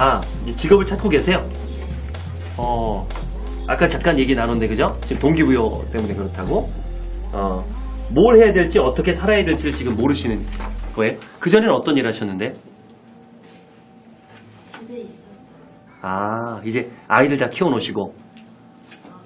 아, 직업을 찾고 계세요? 어, 아까 잠깐 얘기 나눴는데, 그죠? 지금 동기부여 때문에 그렇다고. 어, 뭘 해야 될지, 어떻게 살아야 될지를 지금 모르시는 거예요? 그전에는 어떤 일 하셨는데? 집에 있었어요. 아, 이제 아이들 다 키워놓으시고. 어,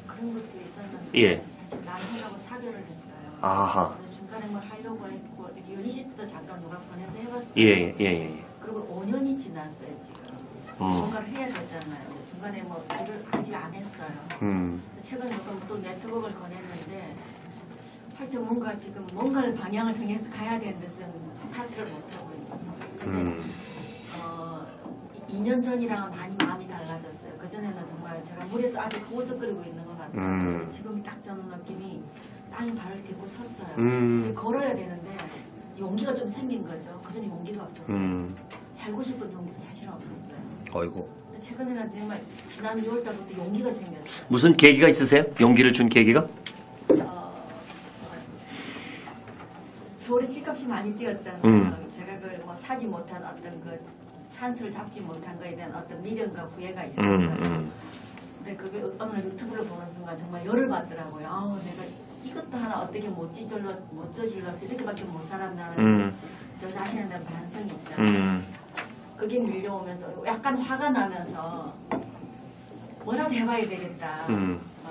그런 것도 있었는데 예. 사실 남편하고 사별을 했어요. 아하. 중간에 뭘 하려고 했고 유니시트도 잠깐 누가 보내서 해봤어요. 예, 예, 예, 예. 그리고 5년이 지났어요 지금. 음. 뭔가를 해야 되잖아요. 중간에 뭐 일을 아직 안 했어요. 음, 최근에 또, 또 네트워크를 거냈는데 하여튼 뭔가 지금 뭔가를 방향을 정해서 가야 되는데 지금 스타트를 못하고 있거든요. 근데 음, 어, 2년 전이랑은 많이 마음이 달라졌어요. 그전에는 정말 제가 물에서 아주 허우적거리고 있는 것 같아요. 음. 지금 딱 저는 느낌이 땅에 발을 딛고 섰어요. 음. 걸어야 되는데 용기가 좀 생긴 거죠. 그전에 용기가 없었어요. 음, 살고 싶은 용기도 사실은 없었어요. 어이고. 최근에는 정말 지난 6월 달부터 용기가 생겼어요. 무슨 계기가 있으세요? 용기를 준 계기가? 어, 서울에 집값이 많이 뛰었잖아요. 음. 제가 그걸 뭐 사지 못한 어떤 그 찬스를 잡지 못한 거에 대한 어떤 미련과 후회가 있었어요. 음, 음, 근데 그게 어느 날 유튜브를 보는 순간 정말 열을 받더라고요. 아우 내가 이것도 하나 어떻게 못 찢을러 못 저질러서 이렇게밖에 못 살았나는 음, 저 자신에 대한 반성이 있잖아요. 음, 그게 밀려오면서 약간 화가 나면서 뭐라도 해봐야 되겠다. 음. 어,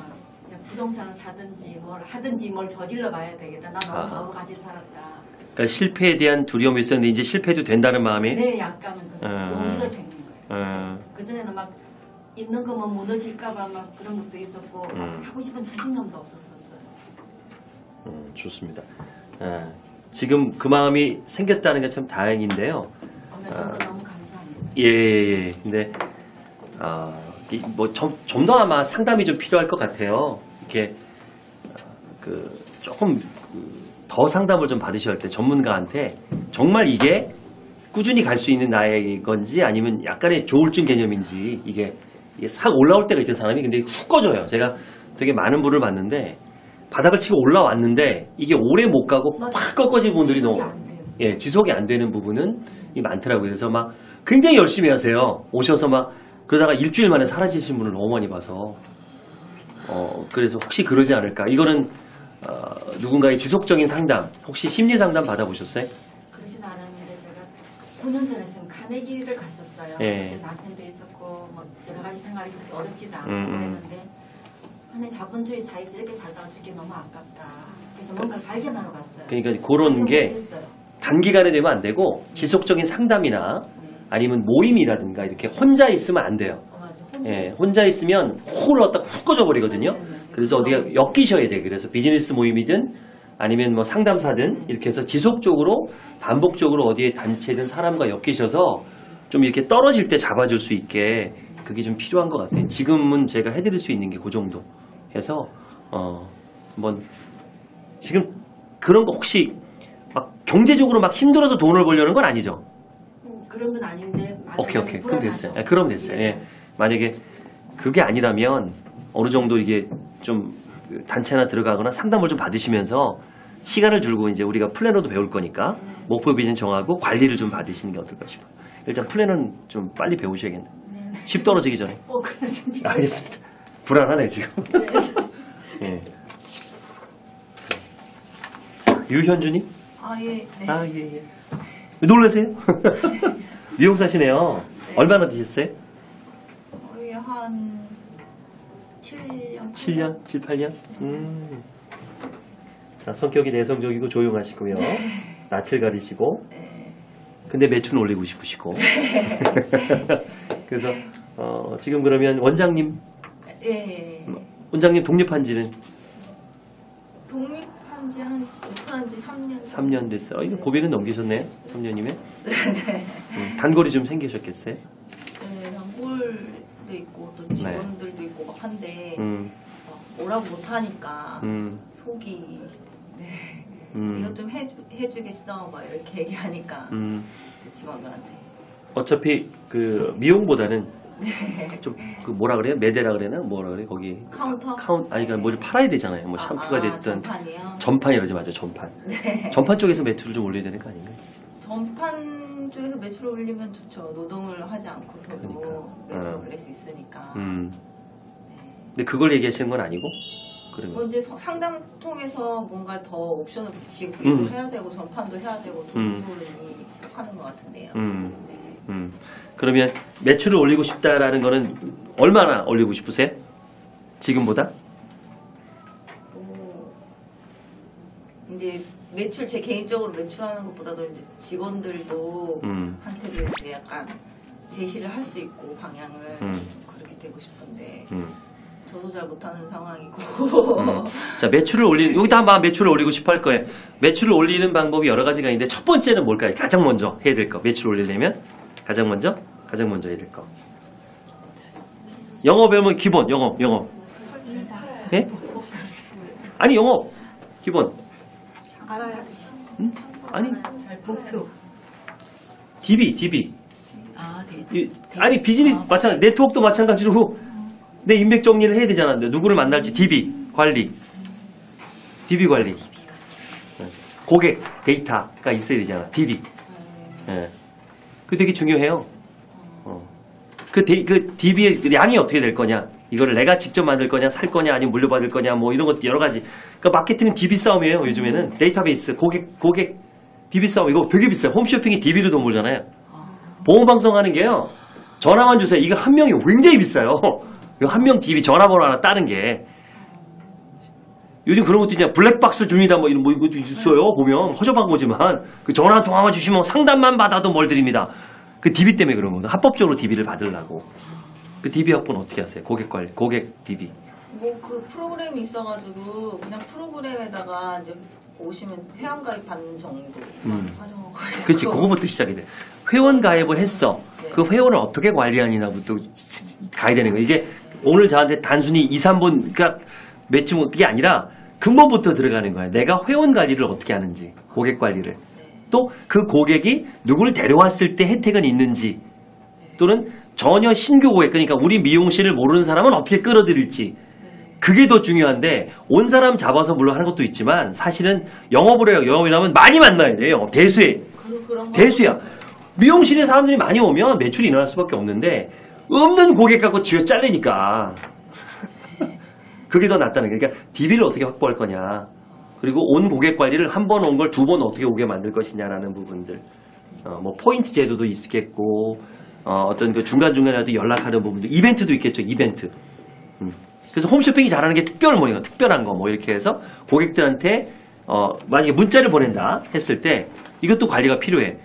부동산을 사든지 뭘 하든지 뭘 저질러 봐야 되겠다. 나 너무 아하. 바보같이 살았다. 그러니까 실패에 대한 두려움이 있었는데 이제 실패도 된다는 마음에 네, 약간은 그 음. 용기가 생긴 거예요. 어, 그전에는 막 있는 거뭐 무너질까봐 막 그런 것도 있었고 막 음. 하고 싶은 자신감도 없었었어요. 음, 좋습니다. 아, 지금 그 마음이 생겼다는 게 참 다행인데요. 오 예, 예, 예. 근데 아, 뭐좀 더 아마 상담이 좀 필요할 것 같아요. 이렇게 아, 그 조금 그더 상담을 좀 받으셔야 할 때 전문가한테 정말 이게 꾸준히 갈 수 있는 나의 건지 아니면 약간의 조울증 개념인지 이게 이게 싹 올라올 때가 있던 사람이 근데 훅 꺼져요. 제가 되게 많은 분을 봤는데 바닥을 치고 올라왔는데 이게 오래 못 가고. 팍 꺾어진 분들이 너무. 예, 지속이 안 되는 부분은 이 많더라고요. 그래서 막 굉장히 열심히 하세요. 오셔서 막 그러다가 일주일 만에 사라지신 분을 너무 많이 봐서 어, 그래서 혹시 그러지 않을까. 이거는 어, 누군가의 지속적인 상담, 혹시 심리 상담 받아보셨어요? 그러진 않았는데 제가 9년 전에 쌤 카네기를 갔었어요. 예. 그때 남편도 있었고 뭐 여러 가지 생활이 그렇게 어렵지도 않고 음, 음. 그랬는데 근데 자본주의 사회에서 이렇게 살다가 죽기 너무 아깝다. 그래서 뭔가를 발견하러 갔어요. 그러니까 그런 게 못했어요. 단기간에 되면 안 되고 지속적인 상담이나 네. 아니면 모임이라든가 이렇게 혼자 있으면 안 돼요. 혼자 예. 혼자 있으면 훅 올라왔다 훅 꺼져 버리거든요. 그래서 어디가 엮이셔야 돼요. 그래서 비즈니스 모임이든 아니면 뭐 상담사든 이렇게 해서 지속적으로 반복적으로 어디에 단체든 사람과 엮이셔서 좀 이렇게 떨어질 때 잡아줄 수 있게 그게 좀 필요한 것 같아요. 지금은 제가 해드릴 수 있는 게 그 정도 해서 어 한번 지금 그런 거 혹시 막 경제적으로 막 힘들어서 돈을 벌려는 건 아니죠? 음, 그런 건 아닌데 오케이 오케이 그럼. 됐어요. 예, 그럼 됐어요. 예. 만약에 그게 아니라면 어느 정도 이게 좀그 단체나 들어가거나 상담을 좀 받으시면서 시간을 줄고 이제 우리가 플래너도 배울 거니까 목표 비전 정하고 관리를 좀 받으시는 게 어떨까 싶어요. 일단 플래너는 좀 빨리 배우셔야겠네. 네. 집 떨어지기 전에. 어, 그렇습니다. 알겠습니다. 불안하네 지금. 예. 자, 유현주님. 아, 예. 네. 아 예 예. 놀라세요? 미용 사시네요. 얼마나 드셨어요? 거의 한 7년. 7년? 7, 8년? 음. 자, 성격이 내성적이고 조용하시고요. 낯을 가리시고. 네. 근데 매출은 올리고 싶으시고. 그래서, 어, 지금 그러면 원장님, 예, 예. 예. 원장님 독립한 지는 지 3년. 3년 됐어요. 어, 이거 고비는 넘기셨네요. 3년이면. 네. 음, 단골이 좀 생기셨겠어요? 네, 단골도 있고, 또 직원들도 있고 막 한데, 음, 막 오라고 못하니까, 음, 속이, 네. 음. 이것 좀 해주, 해주겠어? 막 이렇게 얘기하니까, 음. 직원들한테. 어차피 그 미용보다는 좀 그 뭐라 그래요? 매대라 그래나? 뭐라 그래? 거기 카운터? 카운 아니 그러니까 뭘 팔아야 되잖아요. 뭐 샴푸가 아, 됐든 점판이요? 점판이라지 맞아 점판. 네. 점판 쪽에서 매출을 좀 올려야 되는 거 아닌가? 전판 쪽에서 매출을 올리면 좋죠. 노동을 하지 않고서도 그러니까. 매출을 어. 올릴 수 있으니까. 음. 근데 그걸 얘기하시는 건 아니고? 뭐 그러면. 이제 서- 상담 통해서 뭔가 더 옵션을 붙이고 음. 해야 되고 전판도 해야 되고 두 음. 하는 것 같은데요. 음. 네. 음. 그러면 매출을 올리고 싶다라는 거는 얼마나 올리고 싶으세요? 지금보다? 뭐 이제 매출 제 개인적으로 매출하는 것보다도 이제 직원들도 음. 한테도 이제 약간 제시를 할 수 있고 방향을 음. 좀 그렇게 되고 싶은데 음. 저도 잘 못하는 상황이고 음. 자, 매출을 올리, 여기다 한번 매출을 올리고 싶어 할 거예요. 매출을 올리는 방법이 여러 가지가 있는데 첫 번째는 뭘까요? 가장 먼저 해야 될 거. 매출 올리려면 가장 먼저? 가장 먼저 될 거. 영어 배우면 기본, 영어, 영어. 예? 아니, 영어. 기본. 알아야 음? 아니, 목표. DB, DB. 아, 네. 이- 아니, 비즈니스 아, 마찬가지, 네트워크도 마찬가지로 내 인맥 정리를 해야 되잖아. 누구를 만날지, DB, 관리. DB 관리. 예. 고객, 데이터가 있어야 되잖아. DB. 예. 그 되게 중요해요. 어. 그, 데, 그 DB의 양이 어떻게 될 거냐. 이거를 내가 직접 만들 거냐, 살 거냐, 아니면 물려받을 거냐, 뭐 이런 것도 여러 가지. 그러니까 마케팅은 DB 싸움이에요, 요즘에는. 데이터베이스, 고객, 고객, DB 싸움. 이거 되게 비싸요. 홈쇼핑이 DB도 돈 벌잖아요. 보험방송 하는 게요. 전화만 주세요. 이거 한 명이 굉장히 비싸요. 이거 한 명 DB 전화번호 하나 따는 게. 요즘 그런 것도 있잖아. 블랙박스 줍니다. 뭐 이런 뭐 이것도 있어요. 보면 허접한 거지만 그 전화 통화만 주시면 상담만 받아도 뭘 드립니다. 그 DB 때문에 그런 거거든. 합법적으로 DB를 받으려고. 그 DB 확보는 어떻게 하세요? 고객 관리, 고객 DB. 뭐 그 프로그램이 있어가지고 그냥 프로그램에다가 이제 오시면 회원 가입 받는 정도 음. 활용하고 그렇지. 그거부터 시작이 돼. 회원 가입을 했어. 그 회원을 어떻게 관리하느냐부터 가야 되는 거야. 이게 오늘 저한테 단순히 2, 3분, 그러니까 매치 뭐 그게 아니라 근본부터 들어가는 거야. 내가 회원 관리를 어떻게 하는지, 고객 관리를. 또 그 고객이 누구를 데려왔을 때 혜택은 있는지, 또는 전혀 신규 고객, 그러니까 우리 미용실을 모르는 사람은 어떻게 끌어들일지. 그게 더 중요한데 온 사람 잡아서 물론 하는 것도 있지만 사실은 영업을 해요. 영업이라면 많이 만나야 돼요. 대수에. 대수야. 미용실에 사람들이 많이 오면 매출이 일어날 수밖에 없는데 없는 고객 갖고 쥐어 잘리니까 그게 더 낫다는 거예요. 그러니까 DB를 어떻게 확보할 거냐. 그리고 온 고객 관리를 한 번 온 걸 두 번 어떻게 오게 만들 것이냐라는 부분들. 어, 뭐 포인트 제도도 있겠고 어, 떤그 중간중간에도 연락하는 부분들 이벤트도 있겠죠. 이벤트. 음. 그래서 홈쇼핑이 잘하는 게 특별 뭐 이거 특별한 거 뭐 이렇게 해서 고객들한테 어, 만약에 문자를 보낸다 했을 때 이것도 관리가 필요해.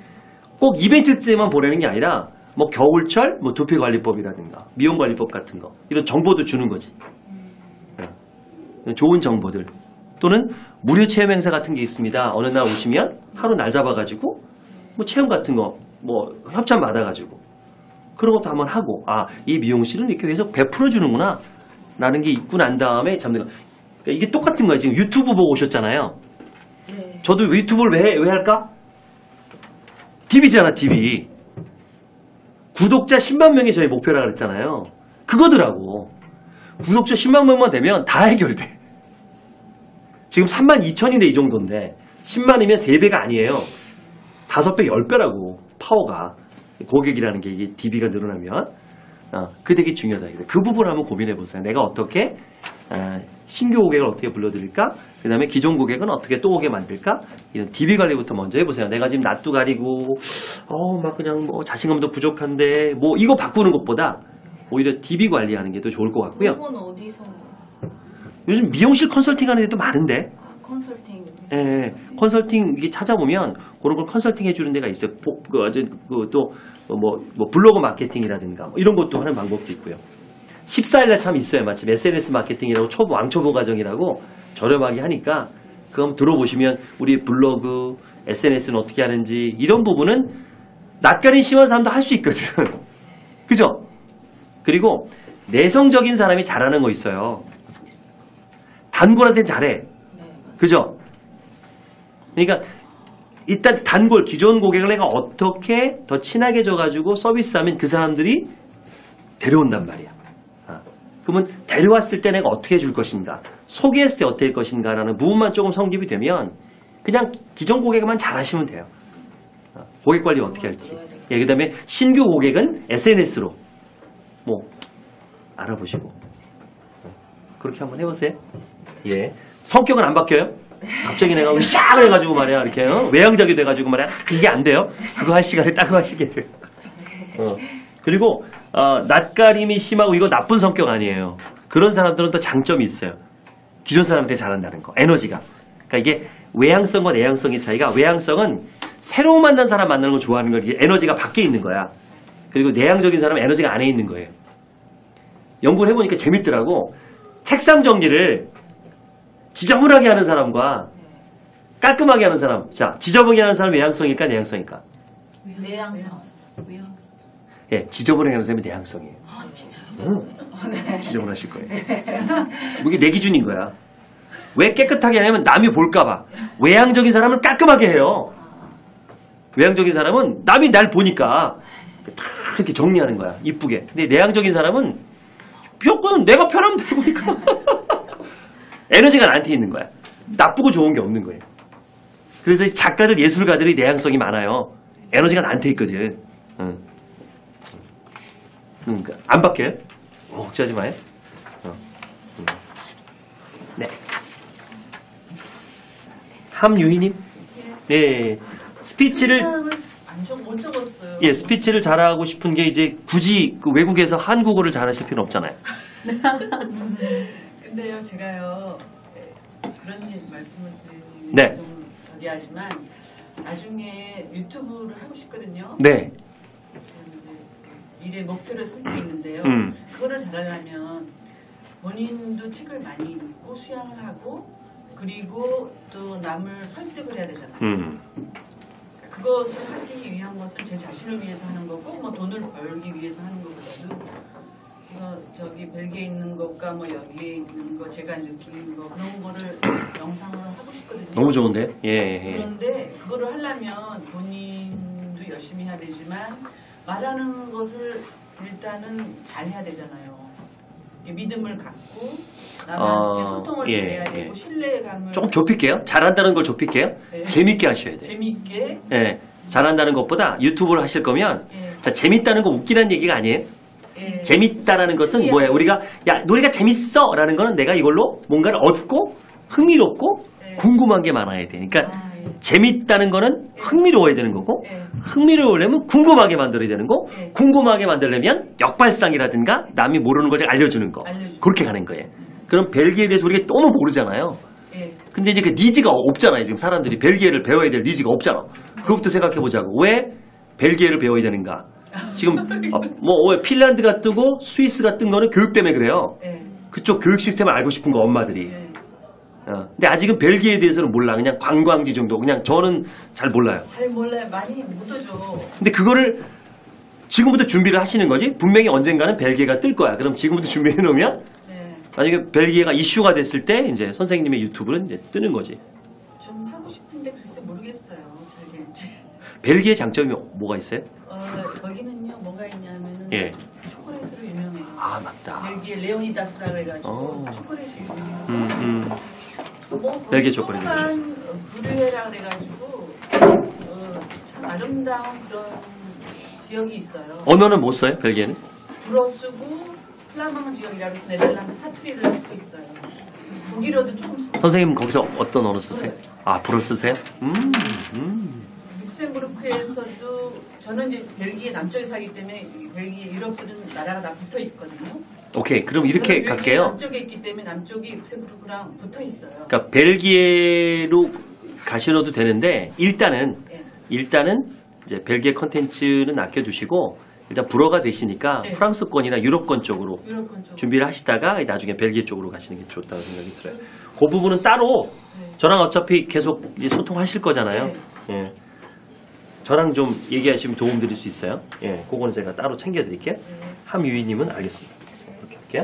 꼭 이벤트 때만 보내는 게 아니라 뭐 겨울철 뭐 두피 관리법이라든가 미용 관리법 같은 거 이런 정보도 주는 거지. 네. 좋은 정보들 또는 무료 체험 행사 같은 게 있습니다. 어느 날 오시면 하루 날 잡아가지고 뭐 체험 같은 거 뭐 협찬 받아가지고 그런 것도 한번 하고 아 이 미용실은 이렇게 계속 베풀어 주는구나 라는 게 있고 난 다음에 잡는 거. 그러니까 이게 똑같은 거예요. 지금 유튜브 보고 오셨잖아요. 네. 저도 유튜브를 왜, 왜 할까? TV잖아, TV. 구독자 10만 명이 저희 목표라 그랬잖아요. 그거더라고. 구독자 10만 명만 되면 다 해결돼. 지금 3만 2천인데 이 정도인데 10만이면 3배가 아니에요. 5배, 10배라고 파워가 고객이라는 게 이게 DB가 늘어나면 어, 그 되게 중요하다. 그 부분 한번 고민해 보세요. 내가 어떻게 어, 신규 고객을 어떻게 불러드릴까? 그 다음에 기존 고객은 어떻게 또 오게 만들까? 이런 DB 관리부터 먼저 해보세요. 내가 지금 낯도 가리고, 어우, 막 그냥 뭐 자신감도 부족한데, 뭐 이거 바꾸는 것보다 오히려 DB 관리하는 게 더 좋을 것 같고요. 그건 어디서 요즘 미용실 컨설팅 하는 데도 많은데, 아, 컨설팅 예, 예. 컨설팅 이게 찾아보면 그런 걸 컨설팅 해주는 데가 있어요. 보- 그 어제 그또 뭐, 뭐 블로그 마케팅이라든가 뭐 이런 것도 하는 방법도 있고요. 14일날 참 있어요. 마침 SNS 마케팅이라고 초보 왕초보 과정이라고 저렴하게 하니까 그거 한번 들어보시면 우리 블로그 SNS는 어떻게 하는지 이런 부분은 낯가림 심한 사람도 할 수 있거든. 그죠? 그리고 내성적인 사람이 잘하는 거 있어요. 단골한테 잘해. 네. 그죠? 그러니까 일단 단골 기존 고객을 내가 어떻게 더 친하게 져가지고 서비스하면 그 사람들이 데려온단 말이야. 아, 그러면 데려왔을 때 내가 어떻게 해줄 것인가, 소개했을 때 어떻게 할 것인가라는 부분만 조금 성립이 되면 그냥 기존 고객만 잘하시면 돼요. 어, 고객 관리 어떻게 할지. 예, 그 다음에 신규 고객은 SNS로 뭐 알아보시고 어, 그렇게 한번 해보세요. 예. 성격은 안 바뀌어요? 갑자기 내가 으쌰 해가지고 말이야 이렇게 어? 외향적이 돼가지고 말이야 이게 안 돼요. 그거 할 시간에 따로 하시게 돼요. 어. 그리고 어, 낯가림이 심하고 이거 나쁜 성격 아니에요. 그런 사람들은 또 장점이 있어요. 기존 사람한테 잘한다는 거. 에너지가. 그러니까 이게 외향성과 내향성의 차이가 외향성은 새로 만난 사람 만나는 걸 좋아하는 거 이게 에너지가 밖에 있는 거야. 그리고 내향적인 사람은 에너지가 안에 있는 거예요. 연구를 해보니까 재밌더라고. 책상 정리를 지저분하게 하는 사람과 깔끔하게 하는 사람. 자, 지저분하게 하는 사람은 외향성일까 내향성일까? 내향성. 외향성. 예, 지저분하게 하는 사람이 내향성이에요. 아 진짜요? 응. 지저분하실 거예요. 뭐 이게 내 기준인 거야. 왜 깨끗하게 하냐면 남이 볼까봐. 외향적인 사람은 깔끔하게 해요. 외향적인 사람은 남이 날 보니까 다 이렇게 정리하는 거야. 이쁘게. 근데 내향적인 사람은 무조건 내가 편하면 되고 니까 에너지가 나한테 있는 거야. 나쁘고 좋은 게 없는 거예요. 그래서 이 작가들, 예술가들이 내향성이 많아요. 에너지가 나한테 있거든. 응. 그러니까 안 바뀌어요? 어, 걱정하지 마요. 어. 음. 네. 함유희님? 네. 스피치를. 예 스피치를 잘하고 싶은 게 이제 굳이 그 외국에서 한국어를 잘하실 필요는 없잖아요. 근데요, 제가요, 예, 그런 일 말씀을 드리는 네. 게좀 저기 하지만, 나중에 유튜브를 하고 싶거든요. 네. 이제 미래 목표를 삼고 있는데요. 음. 그거를 잘하려면 본인도 책을 많이 읽고 수양을 하고, 그리고 또 남을 설득을 해야 되잖아요. 음. 그것을 하기 위한 것은 제 자신을 위해서 하는 거고 뭐 돈을 벌기 위해서 하는 것보다도 어, 저기 벨기에 있는 것과 뭐 여기에 있는 거 제가 느끼는 거 그런 거를 영상으로 하고 싶거든요. 너무 좋은데. 예. 예. 그런데 그거를 하려면 본인도 열심히 해야 되지만 말하는 것을 일단은 잘 해야 되잖아요. 믿음을 갖고 남한테 어, 소통을 예, 잘해야 되고 예. 신뢰감을 조금 좁힐게요. 잘한다는 걸 좁힐게요. 네. 재밌게 하셔야 돼요. 재미있게 예. 잘한다는 것보다 유튜브를 하실 거면 예. 자 재밌다는 거 웃기는 얘기가 아니에요. 예. 재밌다라는 것은 예. 뭐예요? 우리가 야 노래가 재밌어 라는 거는 내가 이걸로 뭔가를 얻고 흥미롭고 예. 궁금한 게 많아야 돼. 그러니까 아, 예. 재밌다는 거는 흥미로워야 되는 거고 예. 흥미로우려면 궁금하게 만들어야 되는 거 예. 궁금하게 만들려면 역발상이라든가 남이 모르는 걸 알려주는 거. 그렇게 가는 거예요. 그럼 벨기에에 대해서 우리가 너무 모르잖아요. 예. 근데 이제 그 니즈가 없잖아요. 지금 사람들이 벨기에를 배워야 될 니즈가 없잖아. 그것부터 생각해 보자고. 왜 벨기에를 배워야 되는가? 지금 어, 뭐왜 핀란드가 뜨고 스위스가 뜬 거는 교육 때문에 그래요. 예. 그쪽 교육 시스템을 알고 싶은 거 엄마들이. 예. 어. 근데 아직은 벨기에에 대해서는 몰라. 그냥 관광지 정도. 그냥 저는 잘 몰라요. 잘 몰라요. 많이 못 오죠. 근데 그거를 지금부터 준비를 하시는 거지. 분명히 언젠가는 벨기에가 뜰 거야. 그럼 지금부터 준비해 놓으면 예. 만약에 벨기에가 이슈가 됐을 때 이제 선생님의 유튜브는 이제 뜨는 거지. 좀 하고 싶은데 글쎄 모르겠어요. 잘. 벨기에 장점이 뭐가 있어요? 예. 초콜릿으로 유명해요. 아 맞다. 벨기에 레오니다스라 그래가지고 어. 초콜릿이 유명하고 음, 음. 뭐 벨기에 초콜릿 조그만 브루에라 그래가지고 어, 참 아름다운 그런 지역이 있어요. 언어는 못 써요? 벨기에는? 불어 쓰고 플라망 지역이라고 해서 네덜란드 사투리를 쓰고 있어요. 독일어도 조금 쓰고 선생님 거기서 어떤 언어 쓰세요? 아 불어 쓰세요? 음, 음. 룩셈부르크에서도 저는 이제 벨기에 남쪽에 살기 때문에 이 벨기에 유럽들은 나라가 다 붙어 있거든요. 오케이 그럼 이렇게 저는 벨기에 갈게요. 남쪽에 있기 때문에 남쪽이 룩셈부르크랑 붙어 있어요. 그러니까 벨기에로 가셔도 되는데 일단은 예. 일단은 이제 벨기에 컨텐츠는 아껴두시고 일단 불어가 되시니까 네. 프랑스권이나 유럽권 쪽으로 유럽권 쪽. 준비를 하시다가 나중에 벨기에 쪽으로 가시는 게 좋다고 생각이 들어요. 그 부분은 따로 네. 저랑 어차피 계속 이제 소통하실 거잖아요. 네. 예. 저랑 좀 얘기하시면 도움 드릴 수 있어요. 예, 그거는 제가 따로 챙겨드릴게요. 함유희님은 알겠습니다. 이렇게 할게요.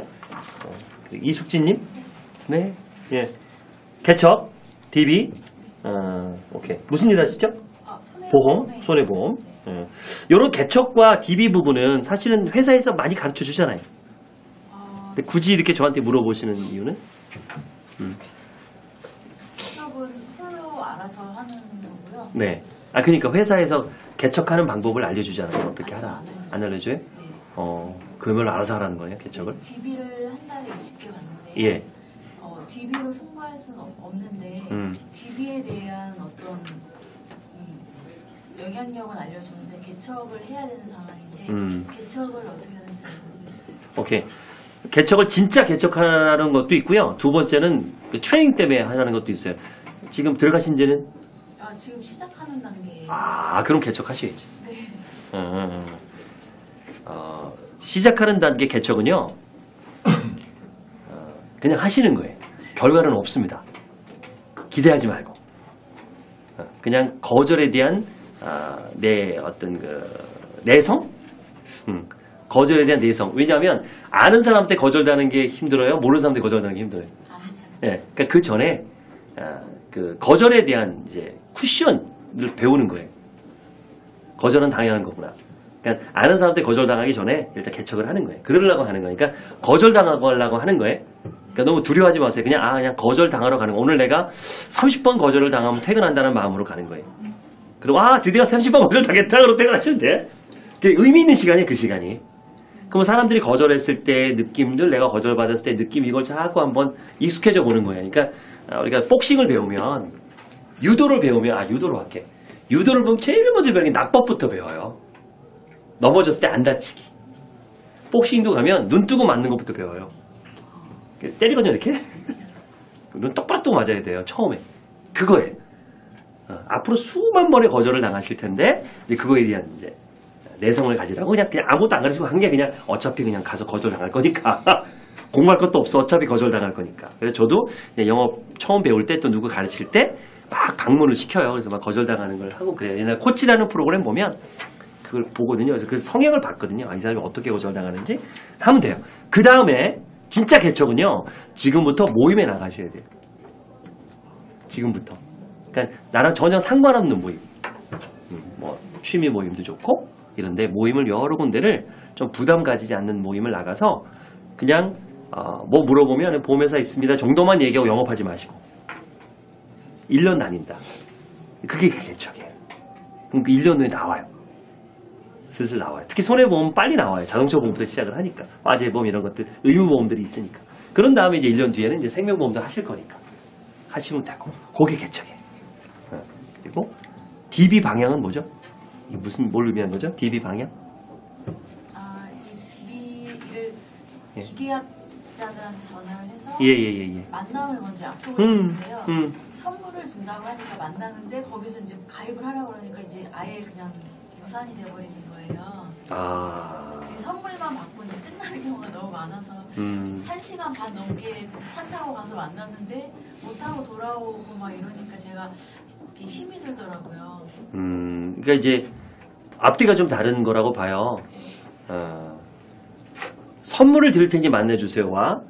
어, 이숙진님, 네, 예, 개척, DB, 어, 오케이. 무슨 일 하시죠? 보험, 손해보험. 예. 이런 개척과 DB 부분은 사실은 회사에서 많이 가르쳐 주잖아요. 근데 굳이 이렇게 저한테 물어보시는 이유는? 수업은 홀로 알아서 하는 거고요. 네. 아 그러니까 회사에서 개척하는 방법을 알려주잖아요. 어떻게 하라. 안 알려줘요? 네. 어 그러면 알아서 하라는 거예요, 개척을? DB를 한 달에 20개 받는데 예. 어, DB로 승부할 수는 없- 없는데 음. DB에 대한 어떤 음, 영향력은 알려주는데 개척을 해야 되는 상황인데 음. 개척을 어떻게 하는지 모르겠어요. 오케이. 개척을 진짜 개척하는 것도 있고요. 두 번째는 그 트레이닝 때문에 하는 것도 있어요. 지금 들어가신 지는 아, 지금 시작하는 단계에 아 그럼 개척하셔야지. 네. 어, 어, 어. 어, 시작하는 단계 개척은요. 어, 그냥 하시는 거예요. 결과는 없습니다. 기대하지 말고. 어, 그냥 거절에 대한 아, 내 어떤 그 내성, 음, 거절에 대한 내성. 왜냐하면 아는 사람한테 거절당하는 게 힘들어요. 모르는 사람한테 거절당하는 게 힘들어요. 사람. 예, 그러니까 그 전에 아, 그 거절에 대한 이제 쿠션을 배우는 거예요. 거절은 당연한 거구나. 그러니까 아는 사람한테 거절당하기 전에 일단 개척을 하는 거예요. 그러려고 하는 거니까 거절당하고 하려고 하는 거예요. 그러니까 너무 두려워하지 마세요. 그냥 아 그냥 거절 당하러 가는 거. 오늘 내가 30번 거절을 당하면 퇴근한다는 마음으로 가는 거예요. 그리고 아 드디어 30번 거절 당했다 그러고 퇴근하시면 돼. 의미 있는 시간이에요. 그 시간이. 그럼 사람들이 거절했을 때 느낌들, 내가 거절받았을 때 느낌 이걸 자꾸 한번 익숙해져 보는 거예요. 그러니까 아, 우리가 복싱을 배우면 유도를 배우면 아 유도로 할게. 유도를 보면 제일 먼저 배우는 게 낙법부터 배워요. 넘어졌을 때 안 다치기. 복싱도 가면 눈 뜨고 맞는 것부터 배워요. 때리거든요 이렇게. 눈 똑바로 뜨고 맞아야 돼요 처음에. 그거예요. 어, 앞으로 수만 번의 거절을 당하실 텐데 이제 그거에 대한 이제 내성을 가지라고? 그냥 그냥 아무것도 안 가르치고 한 게 그냥 어차피 그냥 가서 거절 당할 거니까. 공부할 것도 없어. 어차피 거절 당할 거니까. 그래서 저도 영어 처음 배울 때 또 누구 가르칠 때 막 방문을 시켜요. 그래서 막 거절 당하는 걸 하고 그래요. 옛날 코치라는 프로그램 보면 그걸 보거든요. 그래서 그 성향을 봤거든요. 아, 이 사람이 어떻게 거절 당하는지 하면 돼요. 그 다음에 진짜 개척은요. 지금부터 모임에 나가셔야 돼요. 지금부터. 그러니까 나랑 전혀 상관없는 모임. 음, 뭐 취미 모임도 좋고 이런데 모임을 여러 군데를 좀 부담 가지지 않는 모임을 나가서 그냥 어, 뭐 물어보면 보험회사 있습니다 정도만 얘기하고 영업하지 마시고 1년 다닌다. 그게 개척이에요. 그럼 그 1년 후에 나와요. 슬슬 나와요. 특히 손해보험 빨리 나와요. 자동차 보험부터 시작을 하니까. 화재보험 이런 것들 의무보험들이 있으니까. 그런 다음에 이제 1년 뒤에는 이제 생명보험도 하실 거니까. 하시면 되고. 그게 개척이에요. 어, 그리고 DB 방향은 뭐죠? 이게 무슨 뭘 의미하는 거죠? DB 방향? 아, 이 DB를 예. 기계학자들한테 전화를 해서 예, 예, 예, 예. 만남을 먼저 약속을 음, 했는데요. 음. 선물을 준다고 하니까 만나는데 거기서 이제 가입을 하라고 그러니까 이제 아예 그냥 무산이 돼버리는 거예요. 아, 이 선물만 받고 이제 끝나는 경우가 너무 많아서 음, 한 시간 반 넘게 차 타고 가서 만났는데 못 타고 돌아오고 막 이러니까 제가 힘이 들더라고요. 음, 그러니까 이제 앞뒤가 좀 다른 거라고 봐요. 어, 선물을 드릴 테니 만나주세요와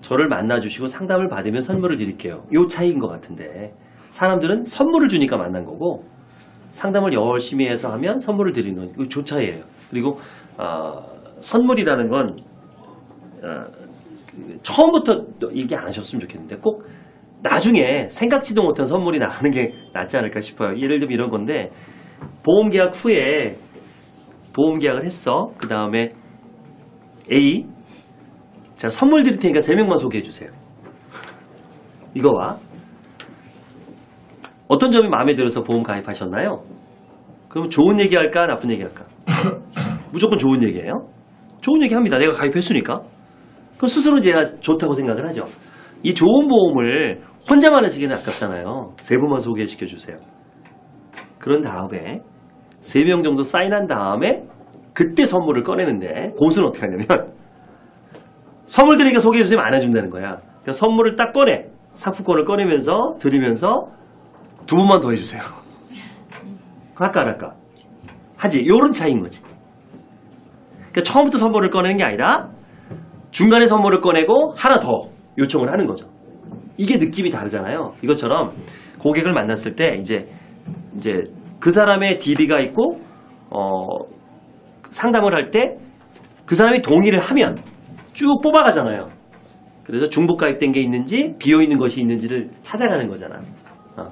저를 만나주시고 상담을 받으면 선물을 드릴게요. 요 차이인 것 같은데 사람들은 선물을 주니까 만난 거고 상담을 열심히 해서 하면 선물을 드리는 건조 차이예요. 그리고 어, 선물이라는 건 어, 그 처음부터 얘기 안 하셨으면 좋겠는데 꼭 나중에 생각지도 못한 선물이 나가는 게 낫지 않을까 싶어요. 예를 들면 이런 건데 보험 계약 후에 보험 계약을 했어. 그 다음에 A 자 선물 드릴 테니까 세 명만 소개해 주세요. 이거와 어떤 점이 마음에 들어서 보험 가입하셨나요? 그럼 좋은 얘기 할까 나쁜 얘기 할까? 무조건 좋은 얘기예요. 좋은 얘기 합니다. 내가 가입했으니까. 그럼 스스로 제가 좋다고 생각을 하죠. 이 좋은 보험을 혼자만 하시기는 아깝잖아요. 세 분만 소개시켜 주세요. 그런 다음에 세명 정도 사인한 다음에 그때 선물을 꺼내는데 고수는 어떻게 하냐면 선물 드리니까 소개해 주시면 안 해준다는 거야. 그러니까 선물을 딱 꺼내 상품권을 꺼내면서 드리면서 두 분만 더 해주세요. 할까 안 할까? 하지. 요런 차이인 거지. 그러니까 처음부터 선물을 꺼내는 게 아니라 중간에 선물을 꺼내고 하나 더 요청을 하는 거죠. 이게 느낌이 다르잖아요. 이것처럼 고객을 만났을 때 이제 이제 그 사람의 DB가 있고 어 상담을 할 때 그 사람이 동의를 하면 쭉 뽑아가잖아요. 그래서 중복 가입된 게 있는지 비어 있는 것이 있는지를 찾아가는 거잖아. 어.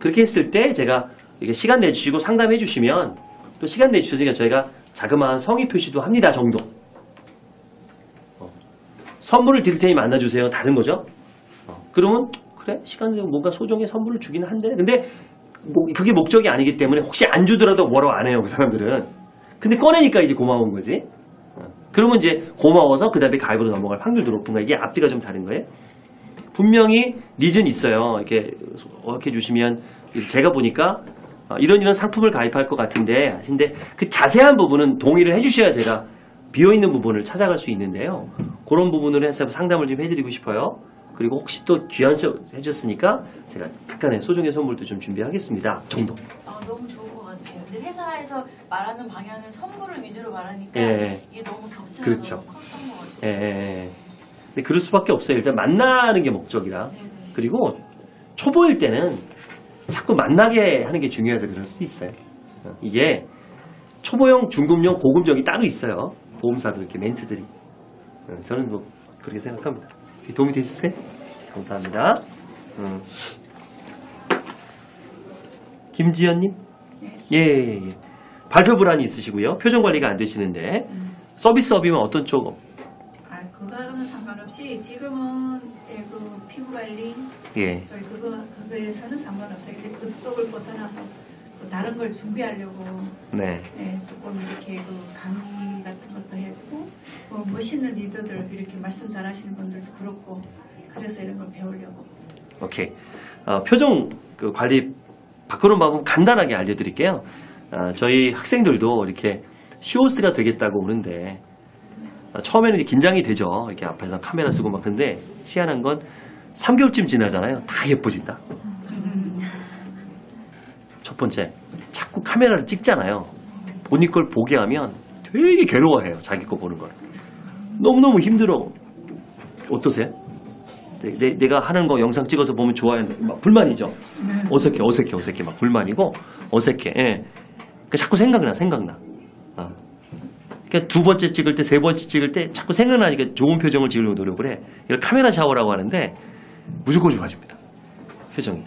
그렇게 했을 때 제가 이게 시간 내주시고 상담해 주시면 또 시간 내주시니까 저희가 자그마한 성의 표시도 합니다 정도. 어. 선물을 드릴 테니 만나주세요. 다른 거죠? 어. 그러면 그래 시간 내고 뭔가 소정의 선물을 주긴 한데 근데 뭐 그게 목적이 아니기 때문에 혹시 안 주더라도 뭐라고 안 해요 그 사람들은. 근데 꺼내니까 이제 고마운 거지. 어. 그러면 이제 고마워서 그 다음에 가입으로 넘어갈 확률도 높은 거야. 이게 앞뒤가 좀 다른 거예요. 분명히 니즈는 있어요. 이렇게 이렇게 주시면 제가 보니까 어, 이런 이런 상품을 가입할 것 같은데 하신데 그 자세한 부분은 동의를 해주셔야 제가 비어 있는 부분을 찾아갈 수 있는데요. 그런 부분을 해서 상담을 좀 해드리고 싶어요. 그리고 혹시 또 귀한 시 해줬으니까 제가 약간의 소정의 선물도 좀 준비하겠습니다. 정도. 아, 너무 좋은 것 같아요. 근데 회사에서 말하는 방향은 선물을 위주로 말하니까 예. 이게 너무 격차가 그렇죠. 너무 컸던 것 같아요. 예, 예. 예. 근데 그럴 수밖에 없어요. 일단 만나는 게 목적이라. 네네. 그리고 초보일 때는 자꾸 만나게 하는 게 중요해서 그럴 수도 있어요. 어, 이게 초보용, 중급용, 고급용이 따로 있어요. 보험사도 이렇게 멘트들이. 어, 저는 뭐 그렇게 생각합니다. 도움이 되셨어요? 감사합니다. 음. 김지연님? 예, 예, 예. 발표 불안이 있으시고요. 표정 관리가 안 되시는데 서비스업이면 어떤 쪽? 아, 그거하고는 상관없이 지금은 예, 그 피부 관리 예. 저희 그거 그거에서는 상관없어요. 근데 그쪽을 벗어나서 그 다른 걸 준비하려고 네. 예, 조금 이렇게 그 강의 같은 것도 해주고 뭐 멋있는 리더들 이렇게 말씀 잘하시는 분들도 그렇고 그래서 이런 걸 배우려고. 오케이. 어, 표정 그 관리 바꾸는 방법 간단하게 알려드릴게요. 어, 저희 학생들도 이렇게 쇼호스트가 되겠다고 오는데 어, 처음에는 이제 긴장이 되죠. 이렇게 앞에서 카메라 쓰고 막 근데 희한한 건 3개월쯤 지나잖아요. 다 예뻐진다. 첫 번째, 자꾸 카메라를 찍잖아요. 본인 걸 보게 하면 되게 괴로워해요. 자기 거 보는 걸. 너무너무 힘들어. 어떠세요? 내, 내, 가 하는 거 영상 찍어서 보면 좋아하는데 막 불만이죠. 어색해, 어색해, 어색해. 막 불만이고 어색해. 예. 그 자꾸 생각나, 생각나. 어. 그러니까 두 번째 찍을 때, 세 번째 찍을 때 자꾸 생각나니까 좋은 표정을 지으려고 노력을 해. 이걸 카메라 샤워라고 하는데 무조건 좋아집니다. 표정이.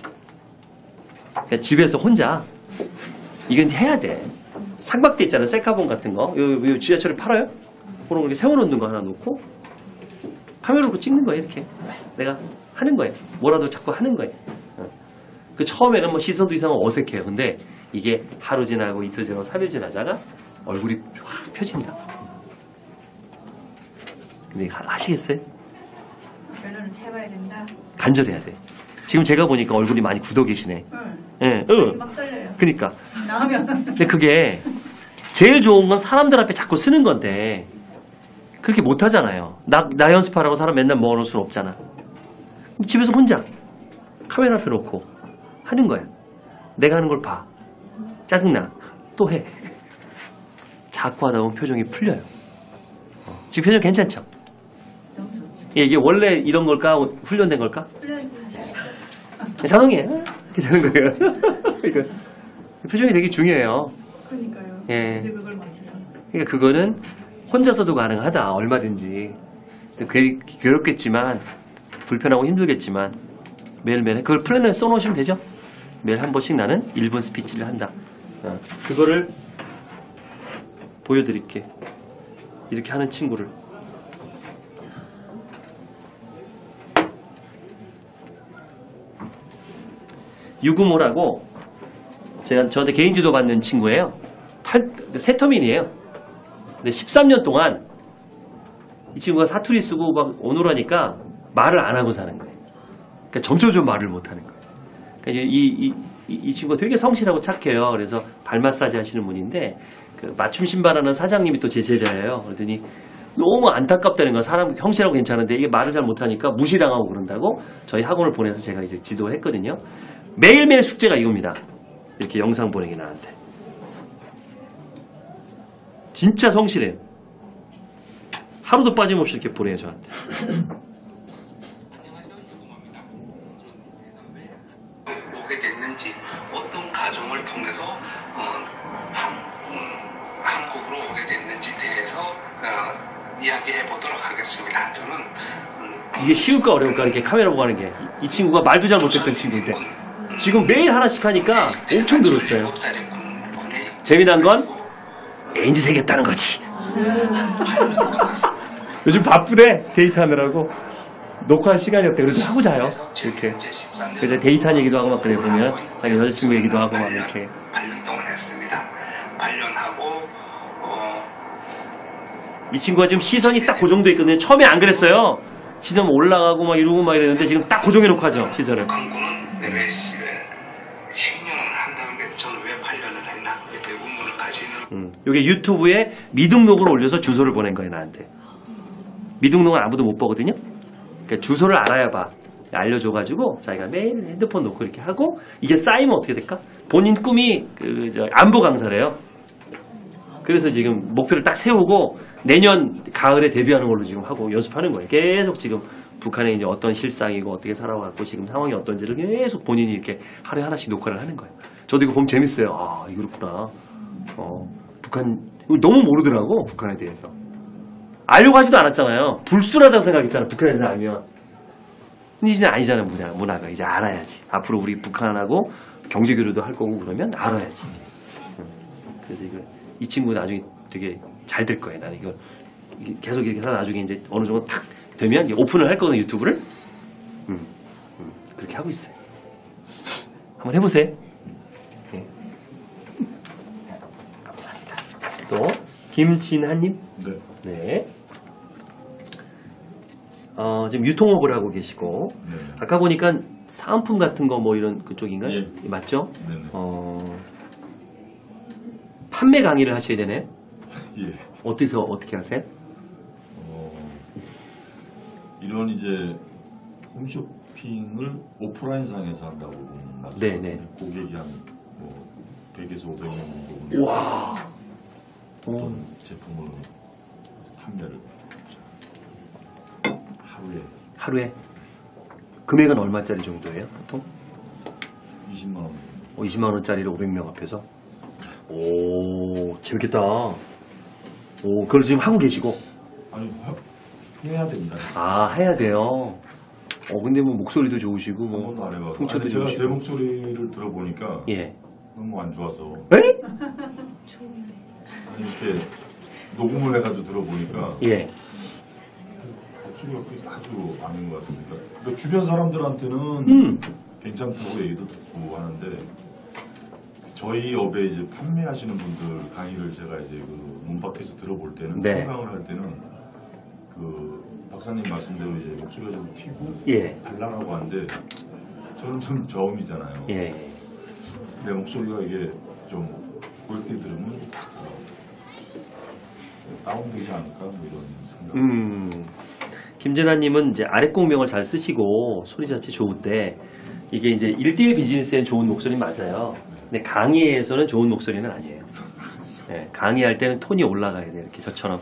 그러니까 집에서 혼자 이건 해야 돼. 삼각대 있잖아요. 셀카봉 같은 거. 요, 요 지하철에 팔아요? 그런 거 이렇게 세워놓는 거 하나 놓고 카메라로 찍는 거예요. 이렇게. 내가 하는 거예요. 뭐라도 자꾸 하는 거예요. 어. 그 처음에는 뭐 시선도 이상하고 어색해요. 근데 이게 하루 지나고 이틀 지나고 3일 지나다가 얼굴이 확 펴진다. 근데 하- 하시겠어요? 저는 해봐야 된다. 간절해야 돼. 지금 제가 보니까 얼굴이 많이 굳어 계시네. 응. 예, 응. 막 떨려요. 그니까. 나오면 근데 그게 제일 좋은 건 사람들 앞에 자꾸 쓰는 건데 그렇게 못 하잖아요. 나, 나 연습하라고 사람 맨날 모아놓을 수는 없잖아. 집에서 혼자 카메라 앞에 놓고 하는 거야. 내가 하는 걸 봐. 짜증나. 또 해. 자꾸 하다 보면 표정이 풀려요. 어, 지금 표정 괜찮죠? 너무 좋죠. 예, 이게 원래 이런 걸까? 훈련된 걸까? 훈련 하셔야죠. 자동이에요. 이렇게 되는 거예요. 그러니까 표정이 되게 중요해요. 그러니까요. 예. 근데 그걸 못해서. 그러니까 그거는 혼자서도 가능하다 얼마든지 괴, 괴롭겠지만 불편하고 힘들겠지만 매일매일 그걸 플랜에 써놓으시면 되죠 매일 한 번씩 나는 1분 스피치를 한다 어, 그거를 보여드릴게 이렇게 하는 친구를 유구모라고 제가 저한테 개인 지도 받는 친구예요 탈, 세터민이에요 근데 13년 동안 이 친구가 사투리 쓰고 막 오노라니까 말을 안 하고 사는 거예요. 그러니까 점점점 말을 못 하는 거예요. 그러니까 이, 이, 이, 이 친구가 되게 성실하고 착해요. 그래서 발 마사지 하시는 분인데 그 맞춤 신발하는 사장님이 또 제 제자예요. 그러더니 너무 안타깝다는 거야. 사람 형실하고 괜찮은데 이게 말을 잘 못하니까 무시당하고 그런다고 저희 학원을 보내서 제가 이제 지도했거든요. 매일매일 숙제가 이겁니다. 이렇게 영상 보내기 나한테. 진짜 성실해요. 하루도 빠짐없이 이렇게 보내요, 저한테. 오게 됐는지 어떤 과정을 통해서 어, 한, 음, 한국으로 오게 됐는지 대해서 어, 이야기해 보도록 하겠습니다. 저는 음, 이게 쉬울까 어려울까 이렇게 카메라 보고 하는 게 이 친구가 말도 잘 못했던 친구인데 지금 매일 하나씩 하니까 엄청 늘었어요. 7살의 군, 군의 재미난 건 애인이 생겼다는 거지. 요즘 바쁘대 데이트 하느라고 녹화할 시간이 없대. 그래도 하고 자요. 이렇게. 그래서 데이트한 얘기도 하고 막 그래 보면 자기 여자친구 얘기도 하고 막 이렇게. 8년 동안 했습니다. 8년 하고 어, 이 친구가 지금 시선이 딱 고정돼 있거든요. 처음에 안 그랬어요. 시선 올라가고 막 이러고 막 이랬는데 지금 딱 고정해 놓고 하죠 시선을. 내왜 10년을 한다는데 저는 왜 8년을 했나 이 의문을 가지는 음. 요게 유튜브에 미등록을 올려서 주소를 보낸 거예요 나한테. 미등록은 아무도 못 보거든요. 그러니까 주소를 알아야 봐. 알려줘가지고 자기가 매일 핸드폰 놓고 이렇게 하고 이게 쌓이면 어떻게 될까? 본인 꿈이 그 저 안보 강사래요. 그래서 지금 목표를 딱 세우고 내년 가을에 데뷔하는 걸로 지금 하고 연습하는 거예요. 계속 지금 북한에 이제 어떤 실상이고 어떻게 살아왔고 지금 상황이 어떤지를 계속 본인이 이렇게 하루에 하나씩 녹화를 하는 거예요. 저도 이거 보면 재밌어요. 아, 이렇구나. 어, 북한, 너무 모르더라고, 북한에 대해서. 알려고 하지도 않았잖아요. 불순하다고 생각했잖아, 북한에서 알면. 근데 이제 아니잖아요, 문화, 문화가. 이제 알아야지. 앞으로 우리 북한하고 경제 교류도 할 거고 그러면 알아야지. 응. 그래서 이거, 이 친구 나중에 되게 잘 될 거예요. 나는 이걸 계속 이렇게 해서 나중에 이제 어느 정도 탁 되면 오픈을 할 거거든요, 유튜브를. 음, 음, 그렇게 하고 있어요. 한번 해보세요. 네. 감사합니다. 또, 김진하님. 네. 네. 어, 지금 유통업을 하고 계시고, 네. 아까 보니까 사은품 같은 거 뭐 이런 그쪽인가요? 예. 맞죠? 네네. 어, 판매 강의를 하셔야 되네. 예. 어디서 어떻게 하세요? 어, 이런 이제 홈쇼핑을 오프라인상에서 한다고 보면 맞죠? 네네. 고객이 한뭐 100에서 500명 정도 와. 어떤 제품을 판매를 하루에 하루에 금액은 얼마짜리 정도예요? 보통? 20만 원. 어, 20만 원짜리를 500명 앞에서. 오, 재밌겠다. 오, 그걸 지금 하고 계시고. 아니 화- 해야 됩니다. 아, 해야 돼요. 어, 근데 뭐 목소리도 좋으시고 한뭐 번도 안 해봐서. 풍채도 아니, 제가 제 좋으시고. 목소리를 들어보니까 예. 너무 안 좋아서 에? 아니 이렇게 녹음을 해가지고 들어보니까 예. 목소리가 그렇게 아주 아닌 것 같으니까 그러니까 주변 사람들한테는 음. 괜찮다고 얘기도 듣고 하는데 저희 업에 이제 판매하시는 분들 강의를 제가 이제 그 문밖에서 들어볼 때는 네. 청강을 할 때는 그 박사님 말씀대로 이제 목소리가 좀 튀고 예. 발랄하고 하는데 저는 좀 저음이잖아요. 예. 내 목소리가 이게 좀 고객들이 들으면 어, 다운되지 않을까 뭐 이런 생각. 음. 김진아님은 이제 아랫공명을 잘 쓰시고 소리 자체 좋은데 이게 이제 1대1 비즈니스엔 좋은 목소리 맞아요. 근데 강의에서는 좋은 목소리는 아니에요. 예, 강의할 때는 톤이 올라가야 돼요. 이렇게 저처럼.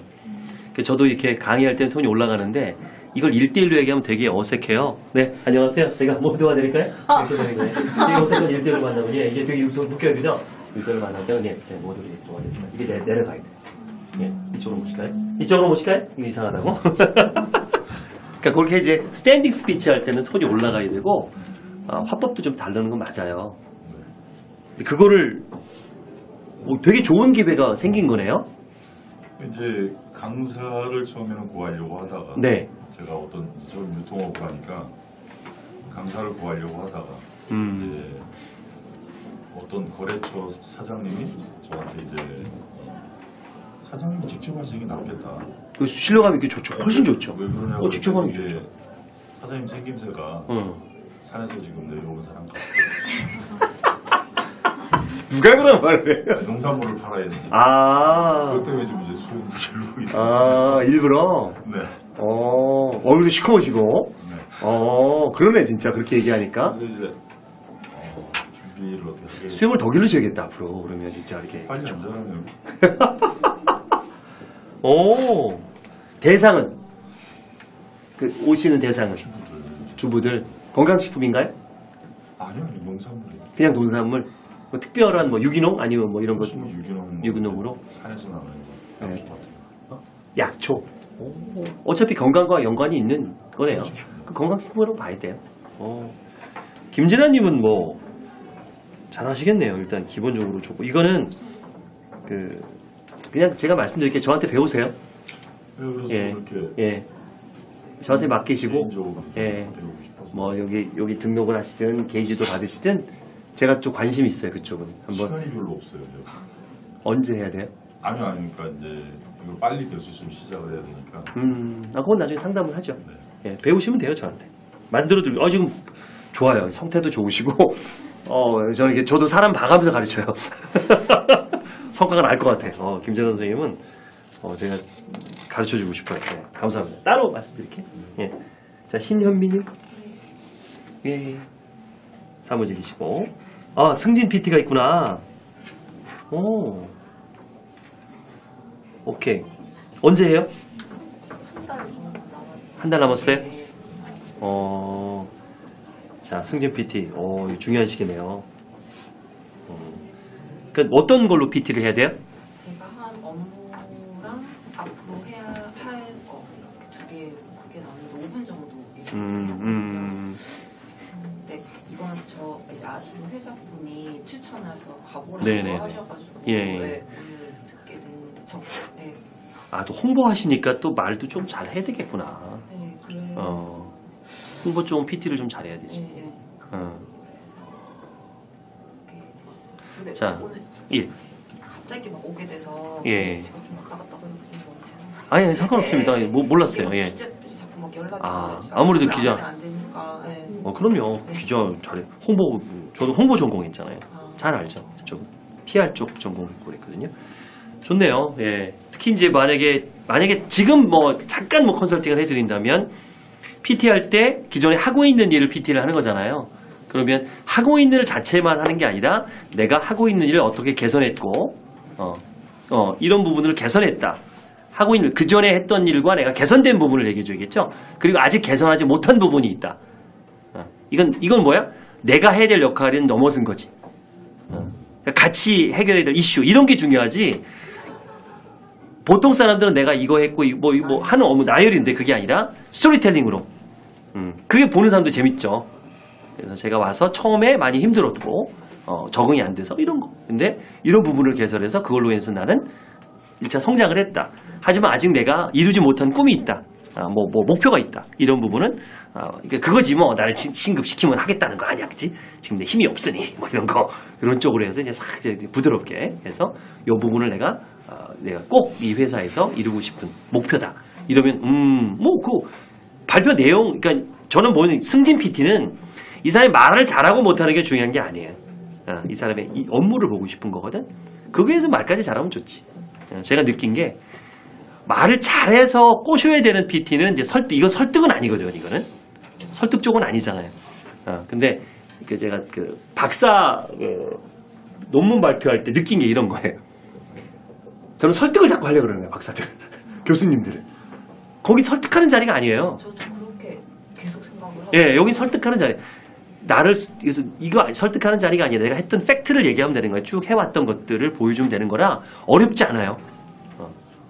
그 저도 이렇게 강의할 때는 톤이 올라가는데 이걸 1대1로 얘기하면 되게 어색해요. 네, 안녕하세요. 제가 뭐 도와드릴까요? 되는 거예요. 이게 어색한 1대1로 만나면 예, 이게 되게 웃어 웃겨요. 그죠? 1대1로 만나면 네, 제가 뭐 도와드릴까요? 이게 내, 내려가야 돼요. 예, 이쪽으로 모실까요? 이쪽으로 모실까요? 이거 이상하다고? 그러니까 그렇게 이제 standing speech 할 때는 톤이 올라가야 되고 어, 화법도 좀 다르는 건 맞아요. 그거를 뭐 되게 좋은 기회가 생긴 거네요. 이제 강사를 처음에는 구하려고 하다가 네. 제가 어떤 저는 유통업을 하니까 강사를 구하려고 하다가 음. 이제 어떤 거래처 사장님이 저한테 이제 어, 사장님이 직접 하시는 게 낫겠다. 그 신뢰감이 게 좋죠. 훨씬 좋죠. 왜 그러냐고 어, 직접 하는 게 좋죠. 사장님 생김새가 응. 산에서 지금 내려온 사람 같아요. 누가 그런 말을 해요? 농산물을 팔아야 되니까. 아, 그것 때문에 좀 이제 수입을 줄고 있어요. 아 일부러. 네. 어, 얼굴도 시커머지고. 네. 어, 그러네 진짜 그렇게 얘기하니까. 그래서 이제 어, 준비를 어떻게 하게 수염을 더 길러줘야겠다 앞으로. 그러면 진짜 이렇게. 빨리 안 자라면 오, 대상은 그 오시는 대상은 주부들 건강식품인가요? 아니요 아니, 농산물이 그냥 논산물? 뭐 특별한 뭐 유기농 아니면 뭐 이런 거 무슨 유기농 유기농으로 산에서 나는 거 네. 약초 같은 약초. 어차피 건강과 연관이 있는 거네요. 그 건강식품으로 봐야 돼요. 어. 김진아님은 뭐 잘 하시겠네요. 일단 기본적으로 좋고 이거는 그 그냥 제가 말씀드릴게 저한테 배우세요. 그래서 예. 이렇게 예. 저한테 맡기시고 예. 뭐 여기 여기 등록을 하시든 게이지도 받으시든 제가 좀 관심이 있어요 그쪽은 한번 시간이 별로 없어요. 제가. 언제 해야 돼요? 아니요, 아니니까 이제 이거 빨리 수 있으면 시작을 해야 되니까. 음, 아 그건 나중에 상담을 하죠. 네. 예, 배우시면 돼요 저한테 만들어 드리고 아 지금 좋아요 성태도 좋으시고 어 저는 이게 저도 사람 봐가면서 가르쳐요. 성과가 날 것 같아. 어 김재선 선생님은 어 제가 가르쳐 주고 싶어요. 예, 감사합니다. 따로 말씀드릴게요. 예. 자 신현민님 예. 사무직이시고 아 승진 PT가 있구나. 오. 오케이. 언제 해요? 한 달 남았어요? 어. 자, 승진 PT. 어, 중요한 시기네요. 어. 그 어떤 걸로 PT를 해야 돼요? 제가 한 업무랑 앞으로 해야 할 거 이렇게 두개 크게 나누면 5분 정도. 음. 아시는 회사분이 추천해서 가보라고 네네. 하셔가지고 예, 예. 네, 오늘 듣게 됐는데 저, 네, 아, 또 홍보하시니까 또 말도 좀 잘 해야 되겠구나. 네 그래 어. 홍보 좀 PT를 좀 잘해야 되지. 네, 네. 어. 그렇게 됐어요. 근데 자, 오늘 예. 갑자기 막 오게 돼서 예. 제가 좀 왔다 갔다 하고 좀 너무 죄송해요. 아니, 상관없습니다. 네, 뭐, 몰랐어요. 근데 예. 막 연락이 아. 아무래도 기자. 안 되니까. 네. 어, 그럼요. 기자 잘해. 홍보, 저도 홍보 전공했잖아요. 아. 잘 알죠. 저 PR 쪽 전공했고 그랬거든요. 좋네요. 예. 특히 이제 만약에, 만약에 지금 뭐 잠깐 뭐 컨설팅을 해드린다면 PT 할 때 기존에 하고 있는 일을 PT를 하는 거잖아요. 그러면 하고 있는 일 자체만 하는 게 아니라 내가 하고 있는 일을 어떻게 개선했고, 어, 어, 이런 부분을 개선했다. 하고 있는 그 전에 했던 일과 내가 개선된 부분을 얘기해 줘야겠죠. 그리고 아직 개선하지 못한 부분이 있다. 어, 이건 이건 뭐야? 내가 해야 될 역할은 넘어선 거지. 어, 그러니까 같이 해결해야 될 이슈 이런 게 중요하지. 보통 사람들은 내가 이거 했고 이- 뭐, 이거 뭐 하는 업무 나열인데 그게 아니라 스토리텔링으로. 음, 그게 보는 사람도 재밌죠. 그래서 제가 와서 처음에 많이 힘들었고 어, 적응이 안 돼서 이런 거. 근데 이런 부분을 개설해서 그걸로 인해서 나는 1차 성장을 했다. 하지만 아직 내가 이루지 못한 꿈이 있다. 아, 뭐, 뭐, 목표가 있다. 이런 부분은, 아, 그거지 뭐, 나를 진- 진급시키면 하겠다는 거 아니야, 그치? 지금 내 힘이 없으니, 뭐 이런 거. 이런 쪽으로 해서 이제 싹 이제 부드럽게 해서 이 부분을 내가, 아, 내가 꼭 이 회사에서 이루고 싶은 목표다. 이러면, 음, 뭐, 그, 발표 내용, 그러니까 저는 뭐는 승진 PT는 이 사람이 말을 잘하고 못하는 게 중요한 게 아니에요. 아, 이 사람의 이 업무를 보고 싶은 거거든. 거기에서 말까지 잘하면 좋지. 어, 제가 느낀 게 말을 잘해서 꼬셔야 되는 PT는 이제 설득, 이건 설득은 아니거든, 이거는. 설득 쪽은 아니잖아요. 어, 근데 그 제가 그 박사 그 논문 발표할 때 느낀 게 이런 거예요. 저는 설득을 자꾸 하려고 그러는 거예요, 박사들. 교수님들을. 거기 설득하는 자리가 아니에요. 저도 그렇게 계속 생각을 하고 예, 여기 설득하는 자리. 나를 쓰- 그래서 이거 설득하는 자리가 아니라 내가 했던 팩트를 얘기하면 되는 거예요. 쭉 해왔던 것들을 보여주면 되는 거라 어렵지 않아요.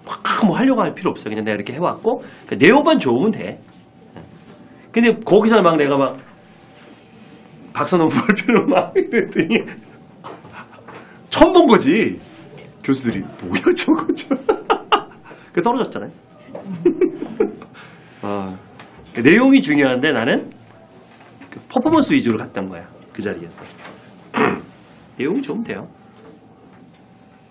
어, 막뭐 하려고 할 필요 없어요. 그냥 내가 이렇게 해왔고 그 내용만 좋으면 돼. 예. 근데 거기서 막 내가 막 박사 논문 발표를 막 이랬더니 처음 본 거지. 교수들이 뭐야 저거 저. 그 떨어졌잖아요. 어, 그 내용이 중요한데 나는 그 퍼포먼스 위주로 갔던 거야 그 자리에서 내용이 좋으면 돼요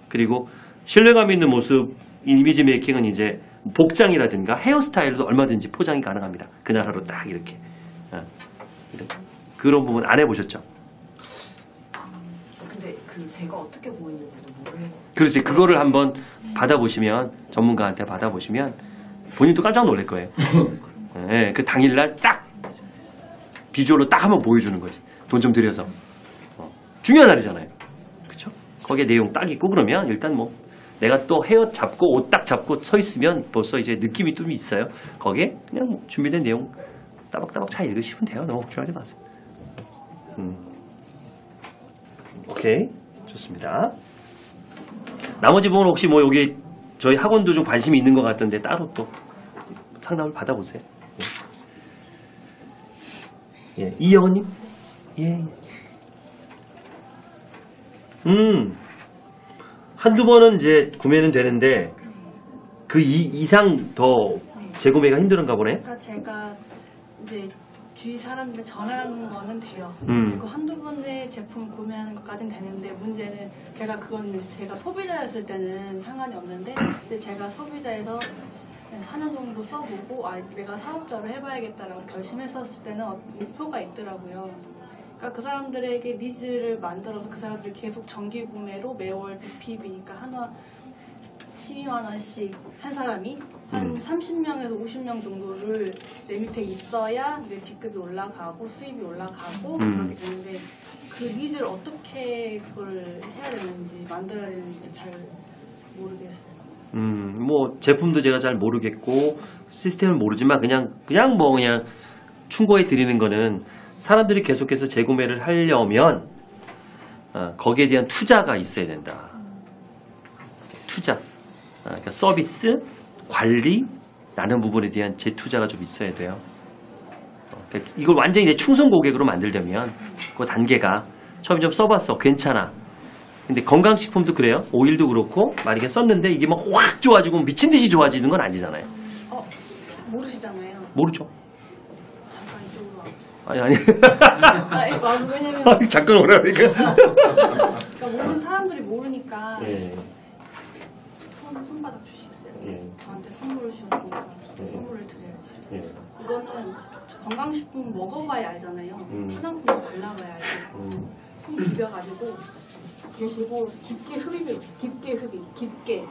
그리고 신뢰감 있는 모습 이미지 메이킹은 이제 복장이라든가 헤어스타일도 얼마든지 포장이 가능합니다 그날 하루 딱 이렇게 어. 그런 부분 안 해보셨죠? 근데 그 제가 어떻게 보이는지도 거 그렇지 그거를 한번 받아보시면 전문가한테 받아보시면 본인도 깜짝 놀랄 거예요 예, 그 당일날 딱 비주얼로 딱 한번 보여주는 거지. 돈 좀 들여서. 어, 중요한 날이잖아요. 그쵸? 거기에 내용 딱 있고 그러면 일단 뭐 내가 또 헤어 잡고 옷 딱 잡고 서 있으면 벌써 이제 느낌이 좀 있어요. 거기에 그냥 뭐 준비된 내용 따박따박 잘 읽으시면 돼요. 너무 걱정하지 마세요. 음. 오케이. 좋습니다. 나머지 부분 혹시 뭐 여기 저희 학원도 좀 관심이 있는 것 같던데 따로 또 상담을 받아보세요. 예, 이영은님? 예. 음. 한두 번은 이제 구매는 되는데 그 이, 이상 더 재구매가 힘든가 보네. 그러니까 제가 이제 주위 사람들 전하는 거는 돼요. 음. 그리고 한두 번의 제품 구매하는 것까지는 되는데 문제는 제가 그건 제가 소비자였을 때는 상관이 없는데 근데 제가 소비자에서 4년 정도 써보고 아 내가 사업자로 해봐야겠다라고 결심했었을 때는 어떤 목표가 있더라고요. 그러니까 그 사람들에게 needs를 만들어서 그 사람들이 계속 정기 구매로 매월 BPB니까 한화 12만 원씩 한 사람이 한 음. 30명에서 50명 정도를 내 밑에 있어야 내 직급이 올라가고 수입이 올라가고 음. 그렇게 되는데 그 needs를 어떻게 그걸 해야 되는지 만들어야 되는지 잘 모르겠어요. 음, 뭐 제품도 제가 잘 모르겠고 시스템을 모르지만 그냥 그냥 뭐 그냥 충고해 드리는 거는 사람들이 계속해서 재구매를 하려면 어, 거기에 대한 투자가 있어야 된다. 투자, 어, 그러니까 서비스, 관리라는 부분에 대한 재투자가 좀 있어야 돼요. 어, 그러니까 이걸 완전히 내 충성 고객으로 만들려면 그 단계가 처음 좀 써봤어, 괜찮아. 근데 건강식품도 그래요. 오일도 그렇고 만약에 썼는데 이게 막 확 좋아지고 미친 듯이 좋아지는 건 아니잖아요. 어 모르시잖아요. 모르죠. 잠깐 이쪽으로 와보세요. 아니 아니. 아, 이거 아, 왜냐면 잠깐 오라니까. 그러니까 모르는 사람들이 모르니까 예. 손, 손바닥 주시겠어요? 예. 저한테 선물을 주셨으니까 예. 선물을 드려야지. 예. 이거는 건강식품 먹어봐야 알잖아요. 음. 화장품 발라봐야 알고. 음. 손 비벼가지고 계시고 깊게 흡입해 깊게 흡입 깊게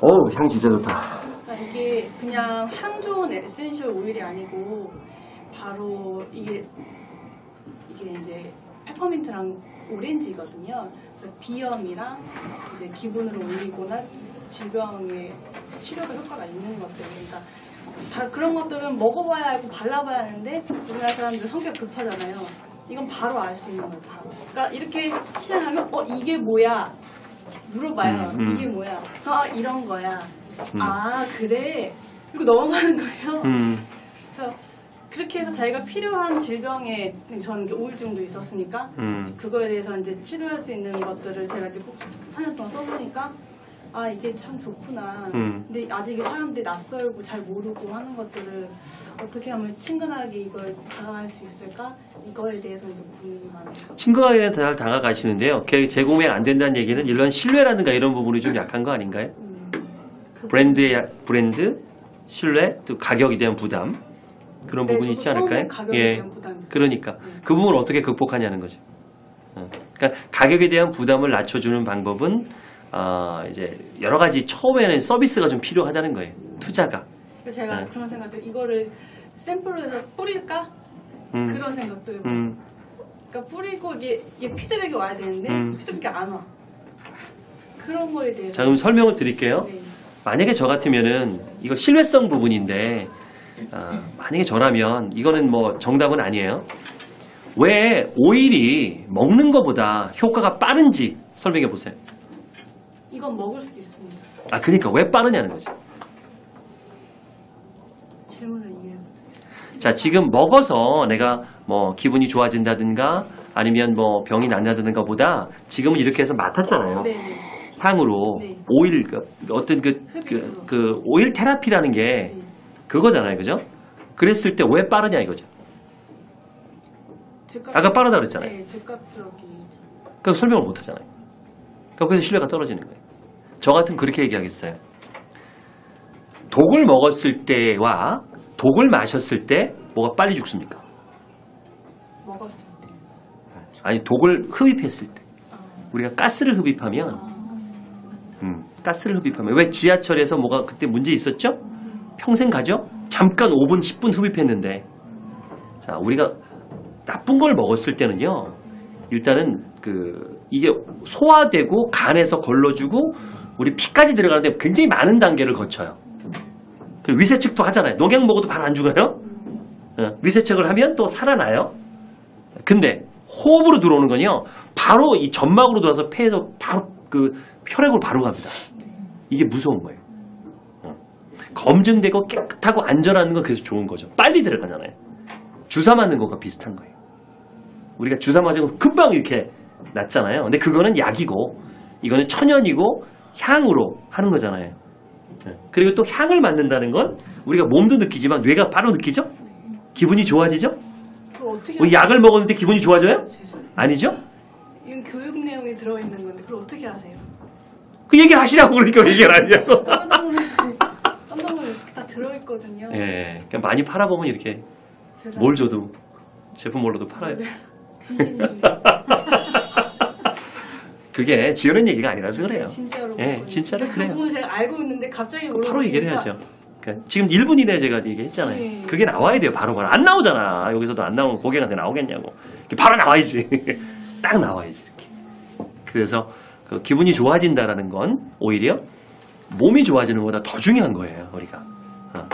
어우 향 진짜 좋다. 그러니까 이게 그냥 향 좋은 essential oil이 아니고 바로 이게 이게 이제 페퍼민트랑 오렌지거든요. 그래서 비염이랑 이제 기분을 올리거나 질병에 치료가 효과가 있는 것들. 그러니까 다 그런 것들은 먹어봐야 알고 발라봐야 하는데 우리나라 사람들 성격 급하잖아요. 이건 바로 알 수 있는 거예요. 바로. 그러니까 이렇게 시작하면 어 이게 뭐야 물어봐요. 음, 음. 이게 뭐야? 아 이런 거야. 음. 아 그래. 그리고 넘어가는 거예요. 그렇게 해서 자기가 필요한 질병에 이제 우울증도 있었으니까 음. 그거에 대해서 이제 치료할 수 있는 것들을 제가 이제 꼭 4년 동안 써보니까 아 이게 참 좋구나. 음. 근데 아직 사람들이 낯설고 잘 모르고 하는 것들을 어떻게 하면 친근하게 이걸 다가갈 수 있을까? 이거에 대해서 이제 고민이 많아요. 친구에게 잘 다가가시는데요. 걔 재구매 안 된다는 얘기는 이런 신뢰라든가 이런 부분이 좀 약한 거 아닌가요? 음, 그- 브랜드의 브랜드, 신뢰, 또 가격에 대한 부담 그런 네, 부분이 있지 않을까요? 예. 그러니까 그 부분을 어떻게 극복하냐는 거죠. 어. 그러니까 가격에 대한 부담을 낮춰주는 방법은 어, 이제 여러 가지 처음에는 서비스가 좀 필요하다는 거예요. 투자가. 제가 네. 그런 생각도 이거를 샘플로 해서 뿌릴까? 음. 그런 생각도 해요. 음. 그러니까 뿌리고 이게, 이게 피드백이 와야 되는데 음. 피드백이 안 와. 그런 거에 대해서 자, 그럼 설명을 드릴게요. 네. 만약에 저 같으면은 이거 신뢰성 부분인데 아, 만약에 저라면 이거는 뭐 정답은 아니에요. 왜 오일이 먹는 것보다 효과가 빠른지 설명해 보세요. 이건 먹을 수도 있습니다. 아 그러니까 왜 빠르냐는 거죠. 질문을 이해해. 자 지금 먹어서 내가 뭐 기분이 좋아진다든가 아니면 뭐 병이 낫는다든가 보다 지금은 이렇게 해서 맡았잖아요. 네, 네. 향으로 네. 오일 그 어떤 그, 그. 그 오일 테라피라는 게 네. 그거잖아요, 그죠? 그랬을 때 왜 빠르냐 이거죠. 아까 빠르다 그랬잖아요. 네, 즉각적이죠. 그 설명을 못 하잖아요. 그러니까 거기서 신뢰가 떨어지는 거예요. 저 같은 그렇게 얘기하겠어요. 독을 먹었을 때와 독을 마셨을 때 뭐가 빨리 죽습니까? 먹었을 때. 아니 독을 흡입했을 때 아, 우리가 가스를 흡입하면 아, 음, 가스를 흡입하면 왜 지하철에서 뭐가 그때 문제 있었죠? 평생 가죠? 잠깐 5분 10분 흡입했는데 자 우리가 나쁜 걸 먹었을 때는요 일단은 그 이게 소화되고 간에서 걸러주고 우리 피까지 들어가는데 굉장히 많은 단계를 거쳐요. 그리고 위세척도 하잖아요. 농약 먹어도 바로 안 죽어요. 어, 위세척을 하면 또 살아나요. 근데 호흡으로 들어오는 건요 바로 이 점막으로 들어와서 폐에서 바로 그 혈액으로 바로 갑니다. 이게 무서운 거예요. 어. 검증되고 깨끗하고 안전한 건 그래서 좋은 거죠. 빨리 들어가잖아요. 주사 맞는 것과 비슷한 거예요. 우리가 주사 맞으면 금방 이렇게 낫잖아요. 근데 그거는 약이고 이거는 천연이고 향으로 하는 거잖아요. 예. 그리고 또 향을 맡는다는 건 우리가 몸도 느끼지만 뇌가 바로 느끼죠? 기분이 좋아지죠? 우리 약을 먹었는데 기분이 좋아져요? 아니죠? 이건 교육 내용이 들어있는 건데 그걸 어떻게 아세요? 그 얘기를 하시라고 그러니까 왜 얘기를 하냐고. 깜짝 놀랐어요. 다 들어있거든요. 예, 그냥 많이 팔아보면 이렇게 세상에. 뭘 줘도 제품 뭘로도 팔아요. 중에. 그게 지어낸 얘기가 아니라서 그래요. 진짜로. 예, 그렇거든요. 진짜로 그 그래요. 부분을 제가 알고 있는데 갑자기 바로 물어보니까 얘기를 해야죠. 그러니까 지금 1분 이내에 제가 얘기했잖아요. 네. 그게 나와야 돼요. 바로 바로. 안 나오잖아. 여기서도 안 나오면 고객한테 나오겠냐고. 바로 나와야지. 딱 나와야지 이렇게. 그래서 그 기분이 좋아진다라는 건 오히려 몸이 좋아지는 것보다 더 중요한 거예요. 우리가. 어.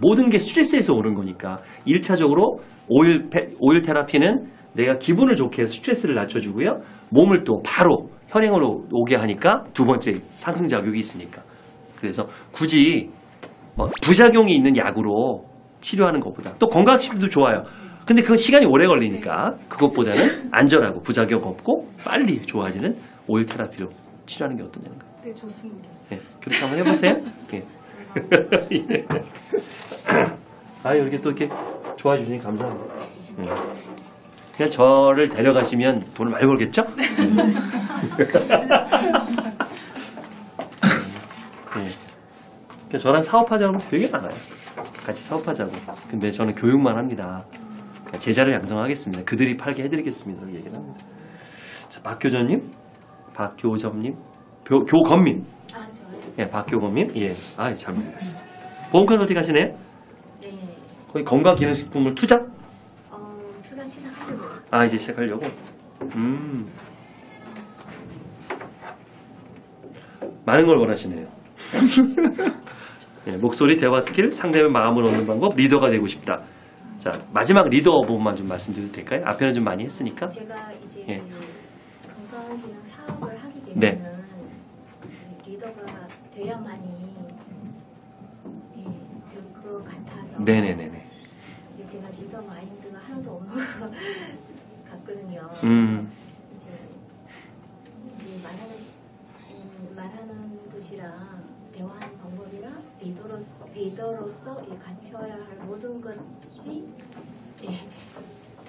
모든 게 스트레스에서 오는 거니까 1차적으로 오일, 페- 오일 테라피는 내가 기분을 좋게 해서 스트레스를 낮춰주고요. 몸을 또 바로 혈행으로 오게 하니까 두 번째 상승작용이 있으니까. 그래서 굳이 뭐 부작용이 있는 약으로 치료하는 것보다 또 건강식품도 좋아요. 근데 그건 시간이 오래 걸리니까 그것보다는 안전하고 부작용 없고 빨리 좋아지는 오일 테라피로 치료하는 게 어떠냐는 거예요. 네, 좋습니다. 예, 그렇게 한번 해보세요. 예. 예. 아, 이렇게 또 이렇게 좋아해 주시니 감사합니다. 음. 그냥 저를 데려가시면 돈을 많이 벌겠죠? 예. 그냥 저랑 사업하자고 하면 되게 많아요. 같이 사업하자고. 근데 저는 교육만 합니다. 그러니까 제자를 양성하겠습니다. 그들이 팔게 해드리겠습니다. 얘기를 합니다. 자, 박교전님, 박교점님, 교, 교건민. 아 저요. 예, 박교범님. 예. 아, 잘 모르겠어요. 보험카드 어떻게 하시네요? 네. 거의 건강기능식품을 투자? 어 투자 시작하려고. 아, 이제 시작하려고? 음. 많은 걸 원하시네요. 예, 목소리, 대화 스킬, 상대의 마음을 얻는 방법, 리더가 되고 싶다. 자, 마지막 리더 부분만 좀 말씀드려도 될까요? 앞에는 좀 많이 했으니까. 제가 이제 예. 그 건강기능 사업을 하게 네. 되면은 그 리더가 돼야만이 예, 될것 같아서 네네네네. 제가 리더 마인드가 하나도 없는 것 같거든요. 음, 이제, 이제 말하는 음, 말하는 것이랑 대화하는 방법이랑 리더로서 리더로서 이 갖춰야 할 모든 것이 예,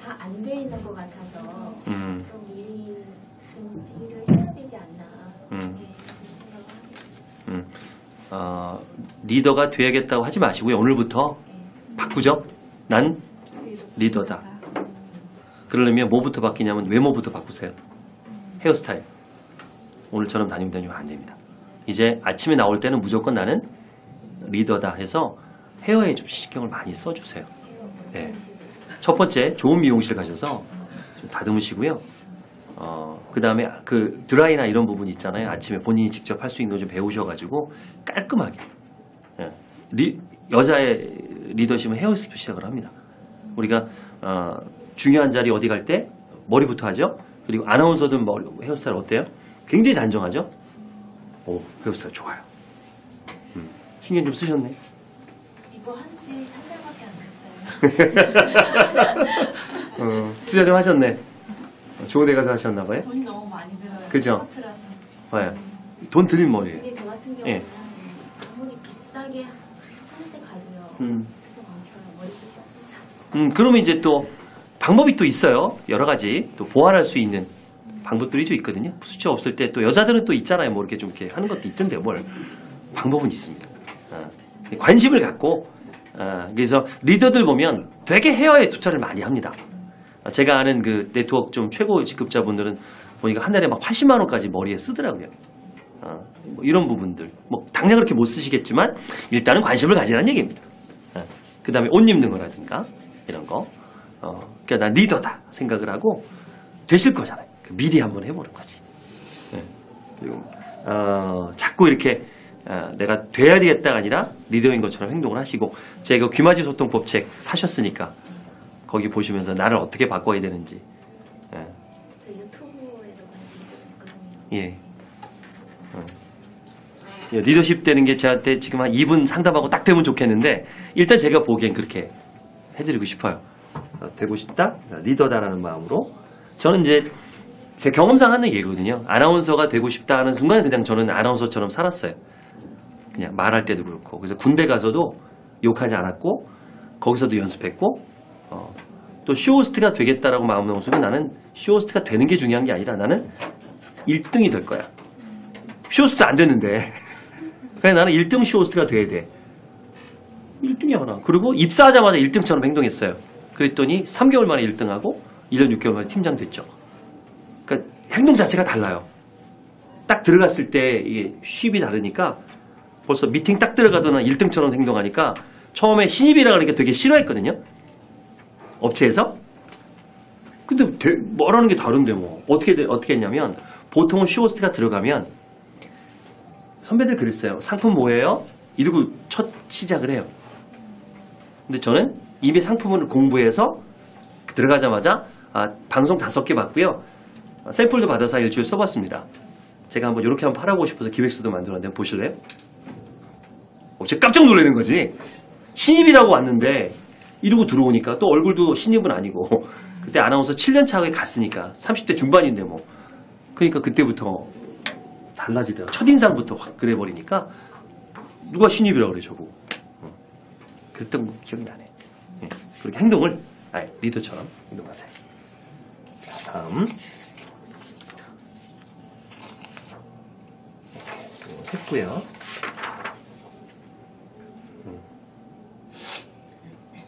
다 안 돼 있는 것 같아서 음, 좀 미리 준비를 해야 되지 않나 음. 예, 음. 어, 리더가 돼야겠다고 하지 마시고요. 오늘부터 바꾸죠. 난 리더다. 그러려면 뭐부터 바뀌냐면 외모부터 바꾸세요. 헤어스타일. 오늘처럼 다니면 다니면 안 됩니다. 이제 아침에 나올 때는 무조건 나는 리더다 해서 헤어에 좀 신경을 많이 써주세요. 네. 첫 번째 좋은 미용실 가셔서 좀 다듬으시고요. 어, 그 다음에 그 드라이나 이런 부분 있잖아요. 아침에 본인이 직접 할 수 있는 거좀 배우셔가지고 깔끔하게. 예. 리- 여자의 리더십은 헤어스부터 시작을 합니다. 우리가 어, 중요한 자리 어디 갈 때 머리부터 하죠. 그리고 아나운서든 머리, 헤어스타일 어때요? 굉장히 단정하죠. 오 헤어스타일 좋아요. 음, 신경 좀 쓰셨네. 이거 한지 한 달밖에 안 됐어요. 어, 투자 좀 하셨네. 어, 좋은 데 가서 하셨나 봐요. 돈이 너무 많이 들어요. 그죠? 스포트라서. 네. 돈 들인 머리예요. 근데 저 같은 경우는 예. 아무리 비싸게 하는데 가도요. 음. 그래서 멈춰요. 머리숱이 없어서. 음, 그러면 이제 또 방법이 또 있어요. 여러 가지 또 보완할 수 있는 방법들이 좀 있거든요. 수치 없을 때 또 여자들은 또 있잖아요. 뭐 이렇게 좀 이렇게 하는 것도 있던데 뭘 방법은 있습니다. 아, 관심을 갖고 아, 그래서 리더들 보면 되게 헤어에 투자를 많이 합니다. 아, 제가 아는 그 네트워크 좀 최고 직급자분들은 보니까 한 달에 막 80만 원까지 머리에 쓰더라고요. 아, 뭐 이런 부분들 뭐 당장 그렇게 못 쓰시겠지만 일단은 관심을 가지라는 얘기입니다. 그 다음에 옷 입는 거라든가 이런 거. 어, 그러니까 난 리더다 생각을 하고 되실 거잖아요. 그 미리 한번 해보는 거지. 예. 그리고 어, 자꾸 이렇게 어, 내가 돼야 되겠다가 아니라 리더인 것처럼 행동을 하시고 제가 그 귀마지 소통법 책 사셨으니까 거기 보시면서 나를 어떻게 바꿔야 되는지 예. 저 유튜브에도 관심이 있거든요. 예. 어. 예, 리더십 되는 게 저한테 지금 한 2분 상담하고 딱 되면 좋겠는데 일단 제가 보기엔 그렇게 해드리고 싶어요. 어, 되고 싶다? 리더다라는 마음으로. 저는 이제 제 경험상 하는 얘기거든요. 아나운서가 되고 싶다 하는 순간 그냥 저는 아나운서처럼 살았어요. 그냥 말할 때도 그렇고. 그래서 군대 가서도 욕하지 않았고, 거기서도 연습했고, 어, 또 쇼호스트가 되겠다라고 마음 먹은 순간 나는 쇼호스트가 되는 게 중요한 게 아니라 나는 1등이 될 거야. 쇼호스트 안 됐는데. 그냥 나는 1등 쇼호스트가 돼야 돼. 1등이 하나. 그리고 입사하자마자 1등처럼 행동했어요. 그랬더니 3개월 만에 1등하고 1년 6개월 만에 팀장 됐죠. 그러니까 행동 자체가 달라요. 딱 들어갔을 때 이게 쉽이 다르니까 벌써 미팅 딱 들어가도 난 1등처럼 행동하니까 처음에 신입이라 그러니까 되게 싫어했거든요. 업체에서. 근데 되- 뭐라는 게 다른데 뭐 어떻게 돼- 어떻게 했냐면 보통은 쇼호스트가 들어가면 선배들 그랬어요. 상품 뭐예요? 이러고 첫 시작을 해요. 근데 저는 이미 상품을 공부해서 들어가자마자 아, 방송 다섯 개 봤고요. 아, 샘플도 받아서 일주일 써봤습니다. 제가 한번 이렇게 한번 팔아보고 싶어서 기획서도 만들었는데 보실래요? 어, 제가 깜짝 놀라는 거지. 신입이라고 왔는데 이러고 들어오니까 또 얼굴도 신입은 아니고 그때 아나운서 7년 차에 갔으니까 30대 중반인데 뭐 그러니까 그때부터 달라지더라고. 첫인상부터 확 그래버리니까 누가 신입이라고 그래 저보고. 어. 그랬던 거 기억이 나네. 예. 그렇게 행동을 아예 리더처럼 행동하세요. 자, 다음. 이거 했고요.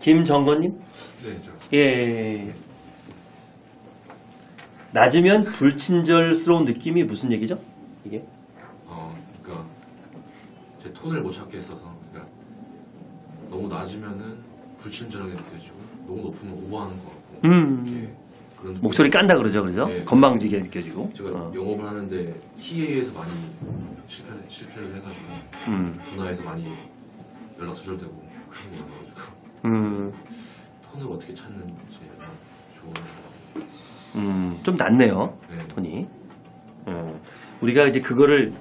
김정건님? 네, 저. 예. 낮으면 불친절스러운 느낌이 무슨 얘기죠? 이게? 어, 그러니까 제 톤을 못 찾겠어서, 그러니까 너무 낮으면은 불친절하게 느껴지고, 너무 높으면 오버하는 것 같고, 음. 예, 그런 목소리 깐다 그러죠, 그죠? 네. 건방지게 느껴지고. 제가 어. 영업을 하는데 TA에서 많이 실패를, 실패를 해가지고 음. 전화에서 많이 연락 두절되고 그런 거 많아가지고 음. 톤을 어떻게 찾는지 좋은 음, 좀 낫네요, 네. 톤이. 어, 우리가 이제 그거를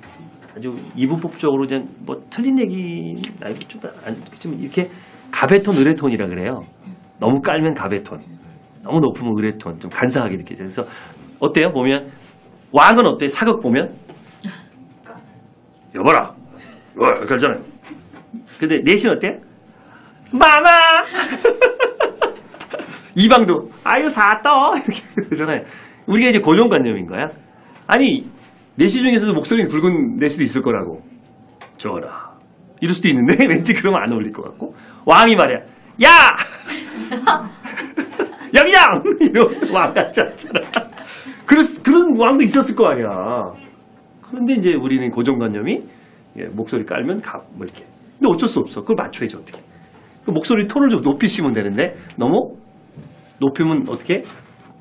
아주 이분법적으로 이제 뭐 틀린 얘기, 아니, 좀, 안, 좀 이렇게 가베톤, 의레톤이라 그래요. 너무 깔면 가베톤, 너무 높으면 의레톤, 좀 간사하게 느껴져요. 그래서 어때요? 보면, 왕은 어때? 사극 보면? 여봐라! 어, 그렇잖아요. 근데 내신 어때? 마마! 이방도 아유 사떠 이렇게 그러잖아요. 우리가 이제 고정관념인 거야. 아니 내시 중에서도 목소리는 굵은 내시도 있을 거라고. 좋아라. 이럴 수도 있는데 왠지 그러면 안 어울릴 것 같고 왕이 말이야. 야 여기장 이런 왕 같지 않잖아. 그런 그런 왕도 있었을 거 아니야. 그런데 이제 우리는 고정관념이 예, 목소리 깔면 가, 뭐 이렇게. 근데 어쩔 수 없어. 그걸 맞춰야지 어떻게. 그 목소리 톤을 좀 높이시면 되는데 너무 높이면 어떻게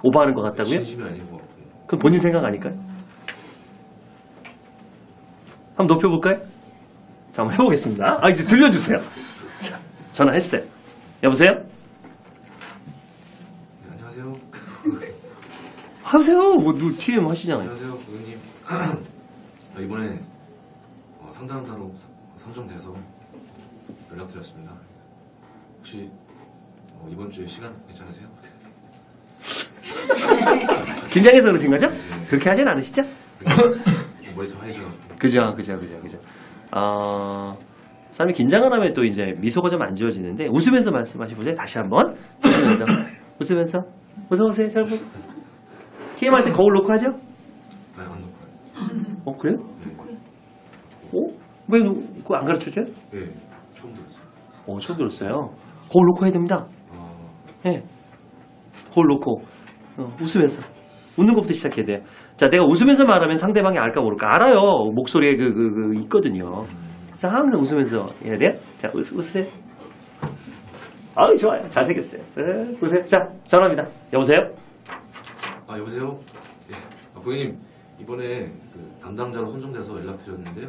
오버하는 것 같다고요? 진심이 것 같고 그건 본인 생각 아닐까요? 한번 높여볼까요? 자, 한번 해보겠습니다. 아, 이제 들려주세요. 자, 전화했어요. 여보세요? 네, 안녕하세요 하세요. 뭐, 누, TM 하시잖아요. 안녕하세요 고객님 아, 이번에 어, 상담사로 선정돼서 연락드렸습니다 혹시 어, 이번 주에 시간 괜찮으세요? 긴장해서 그러신 거죠? 그렇게 하진 않으시죠? 머릿속 하얘져가지고 그죠, 그죠, 그죠, 그죠. 어, 사람이 긴장을 하면 또 이제 미소가 좀 안 지워지는데, 웃으면서 말씀하시보세요. 다시 한 번. 웃으면서. 웃으면서. 웃어보세요, 여러분. TM 할때 거울 놓고 하죠? 아니 안 높아요 어, 그래요? 네. 어? 왜, 그거 안 가르쳐줘요? 네 처음 들었어요 어, 처음 들었어요. 거울 놓고 해야 됩니다. 어, 예. 거울 놓고, 어, 웃으면서. 웃는 것부터 시작해야 돼요. 자, 내가 웃으면서 말하면 상대방이 알까 모를까. 알아요. 목소리에 그, 그, 그, 있거든요. 자, 항상 웃으면서 해야 돼요. 자, 웃, 웃으세요. 아우, 좋아요. 잘생겼어요. 네, 웃으세요. 자, 전화합니다. 여보세요? 아 여보세요? 예. 아, 고객님 이번에 그 담당자로 선정돼서 연락드렸는데요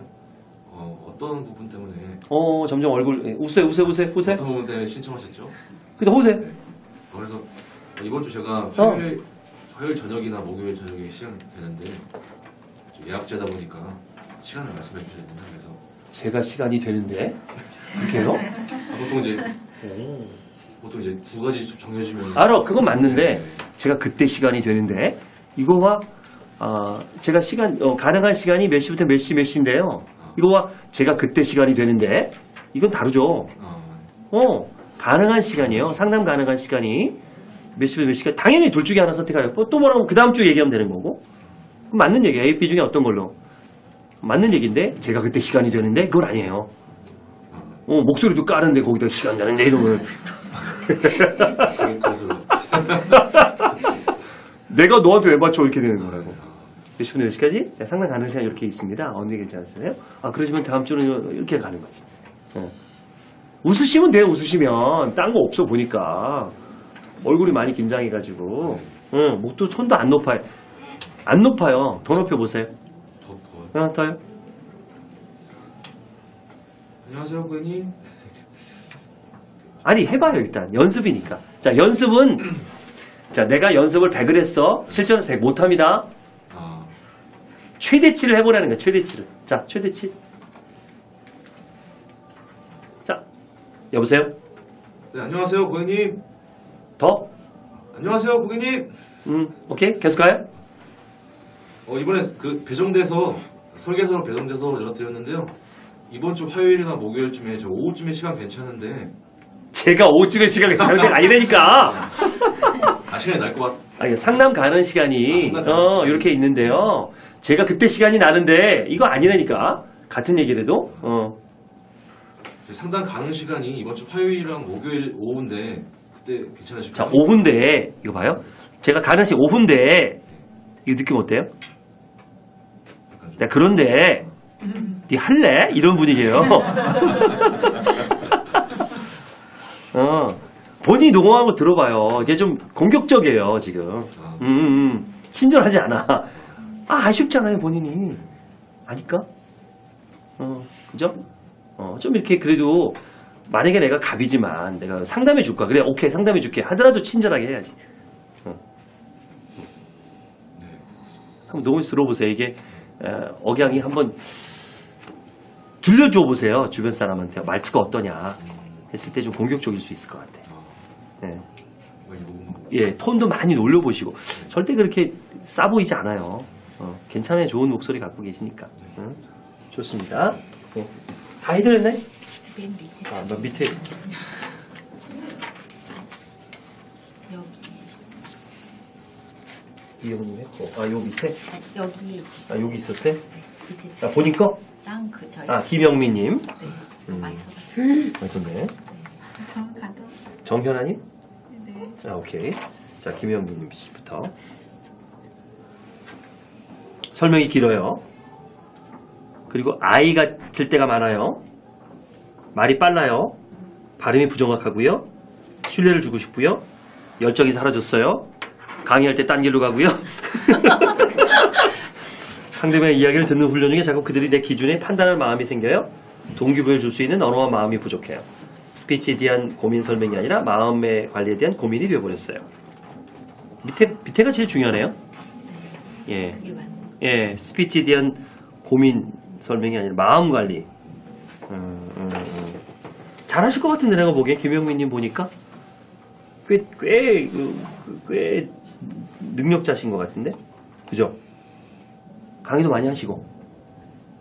어, 어떤 부분 때문에 어, 점점 얼굴, 예, 웃으세요, 웃으세요, 웃으세요, 웃으세요. 어떤 부분 때문에 신청하셨죠? 근데 호세요. 네. 어, 그래서 이번 주 제가 어. 화요일, 화요일 저녁이나 목요일 저녁에 시간 되는데 좀 예약제다 보니까 시간을 말씀해 주셔야 된다 그래서 제가 시간이 되는데. 그렇게요? 아, 보통 이제 보통 이제 두 가지 좀 정해주면 알아, 그건 맞는데, 제가 그때 시간이 되는데, 이거와, 아, 제가 시간, 어, 가능한 시간이 몇 시부터 몇 시 몇 시인데요. 이거와 제가 그때 시간이 되는데, 이건 다르죠. 아, 어, 가능한 시간이에요. 상담 가능한 시간이 몇 시부터 몇 시간. 당연히 둘 중에 하나 선택하려. 또 뭐라고 그 다음 주 얘기하면 되는 거고. 맞는 얘기야. A, B 중에 어떤 걸로. 맞는 얘기인데, 제가 그때 시간이 되는데, 그건 아니에요. 어, 목소리도 까는데 거기다 시간 되는데, 이러면. 내가 너한테 왜 맞춰 이렇게 되는 거라고. 몇 시부터 몇 시까지? 자, 상담 가능 시간 이렇게 있습니다. 언니 괜찮으세요? 아, 그러시면 다음 주는 이렇게 가는 거지. 어. 웃으시면 돼요, 웃으시면. 딴 거 없어, 보니까. 얼굴이 많이 긴장해가지고. 응, 목도, 손도 안 높아요. 안 높아요. 더 높여보세요. 더 더워요. 어, 더요. 안녕하세요, 고객님. 아니, 해봐요, 일단. 연습이니까. 자, 연습은, 자, 내가 연습을 100을 했어. 실전에서 100 못합니다. 아, 최대치를 해보라는 거야, 최대치를. 자, 최대치. 자, 여보세요? 네, 안녕하세요, 고객님. 더? 안녕하세요, 고객님. 음, 오케이. 계속 가요? 어, 이번에 그 배정돼서 설계사로 배정돼서 연락드렸는데요. 이번 주 화요일이나 목요일쯤에 저 오후쯤에 시간 괜찮은데 제가 오후쯤에 시간 괜찮은 데가 아니라니까. 아 시간이 날 것 같. 아니, 상담 가는 시간이, 아, 가는 어. 이렇게 있는데요. 제가 그때 시간이 나는데, 이거 아니라니까. 같은 얘기라도, 어. 상담 가능 시간이 이번 주 화요일이랑 목요일 오후인데 그때 괜찮으실까요? 자, 오후인데, 이거 봐요. 제가 가는 시간 오후인데, 이거 느낌 어때요? 야, 그런데, 니 할래? 이런 분위기예요. 어, 본인이 녹음한 거 들어봐요. 이게 좀 공격적이에요, 지금. 아, 음, 음, 음. 친절하지 않아. 아, 아쉽잖아요, 본인이. 아니까? 어, 그죠? 어, 좀 이렇게 그래도, 만약에 내가 갑이지만, 내가 상담해 줄까? 그래, 오케이, 상담해 줄게. 하더라도 친절하게 해야지. 어. 네. 한번 녹음해서 들어보세요. 이게, 어, 억양이 한번 들려줘 보세요. 주변 사람한테. 말투가 어떠냐. 했을 때 좀 공격적일 수 있을 것 같아요. 아, 예. 예, 톤도 많이 올려보시고 절대 그렇게 싸 보이지 않아요. 어, 괜찮아요. 좋은 목소리 갖고 계시니까. 응? 좋습니다. 예. 다 해드렸네? 맨 밑에 아, 너 밑에 여기 이형님 했고, 아, 요 밑에? 아, 여기에 있었어요. 아, 여기 있었어요? 밑에 아, 본인 거? 랑그 저희 아, 김영민님. 네 음. 맛있어가지고 맛있네. 저 가도 정현아님? 네. 아, 오케이. 자, 김영민님 씨부터. 설명이 길어요. 그리고 아이 같을 때가 많아요. 말이 빨라요. 발음이 부정확하고요. 신뢰를 주고 싶고요. 열정이 사라졌어요. 강의할 때 딴 길로 가고요. 상대방의 이야기를 듣는 훈련 중에 자꾸 그들이 내 기준에 판단할 마음이 생겨요. 동기부여를 줄 수 있는 언어와 마음이 부족해요. 스피치에 대한 고민 설명이 아니라 마음의 관리에 대한 고민이 되어버렸어요. 밑에, 밑에가 제일 중요하네요. 예. 예, 스피치에 대한 고민 설명이 아니라 마음 관리. 음, 음, 음. 잘하실 것 같은데 내가 보기엔 김영민님 보니까 꽤, 꽤, 그, 꽤 능력자신 것 같은데, 그죠? 강의도 많이 하시고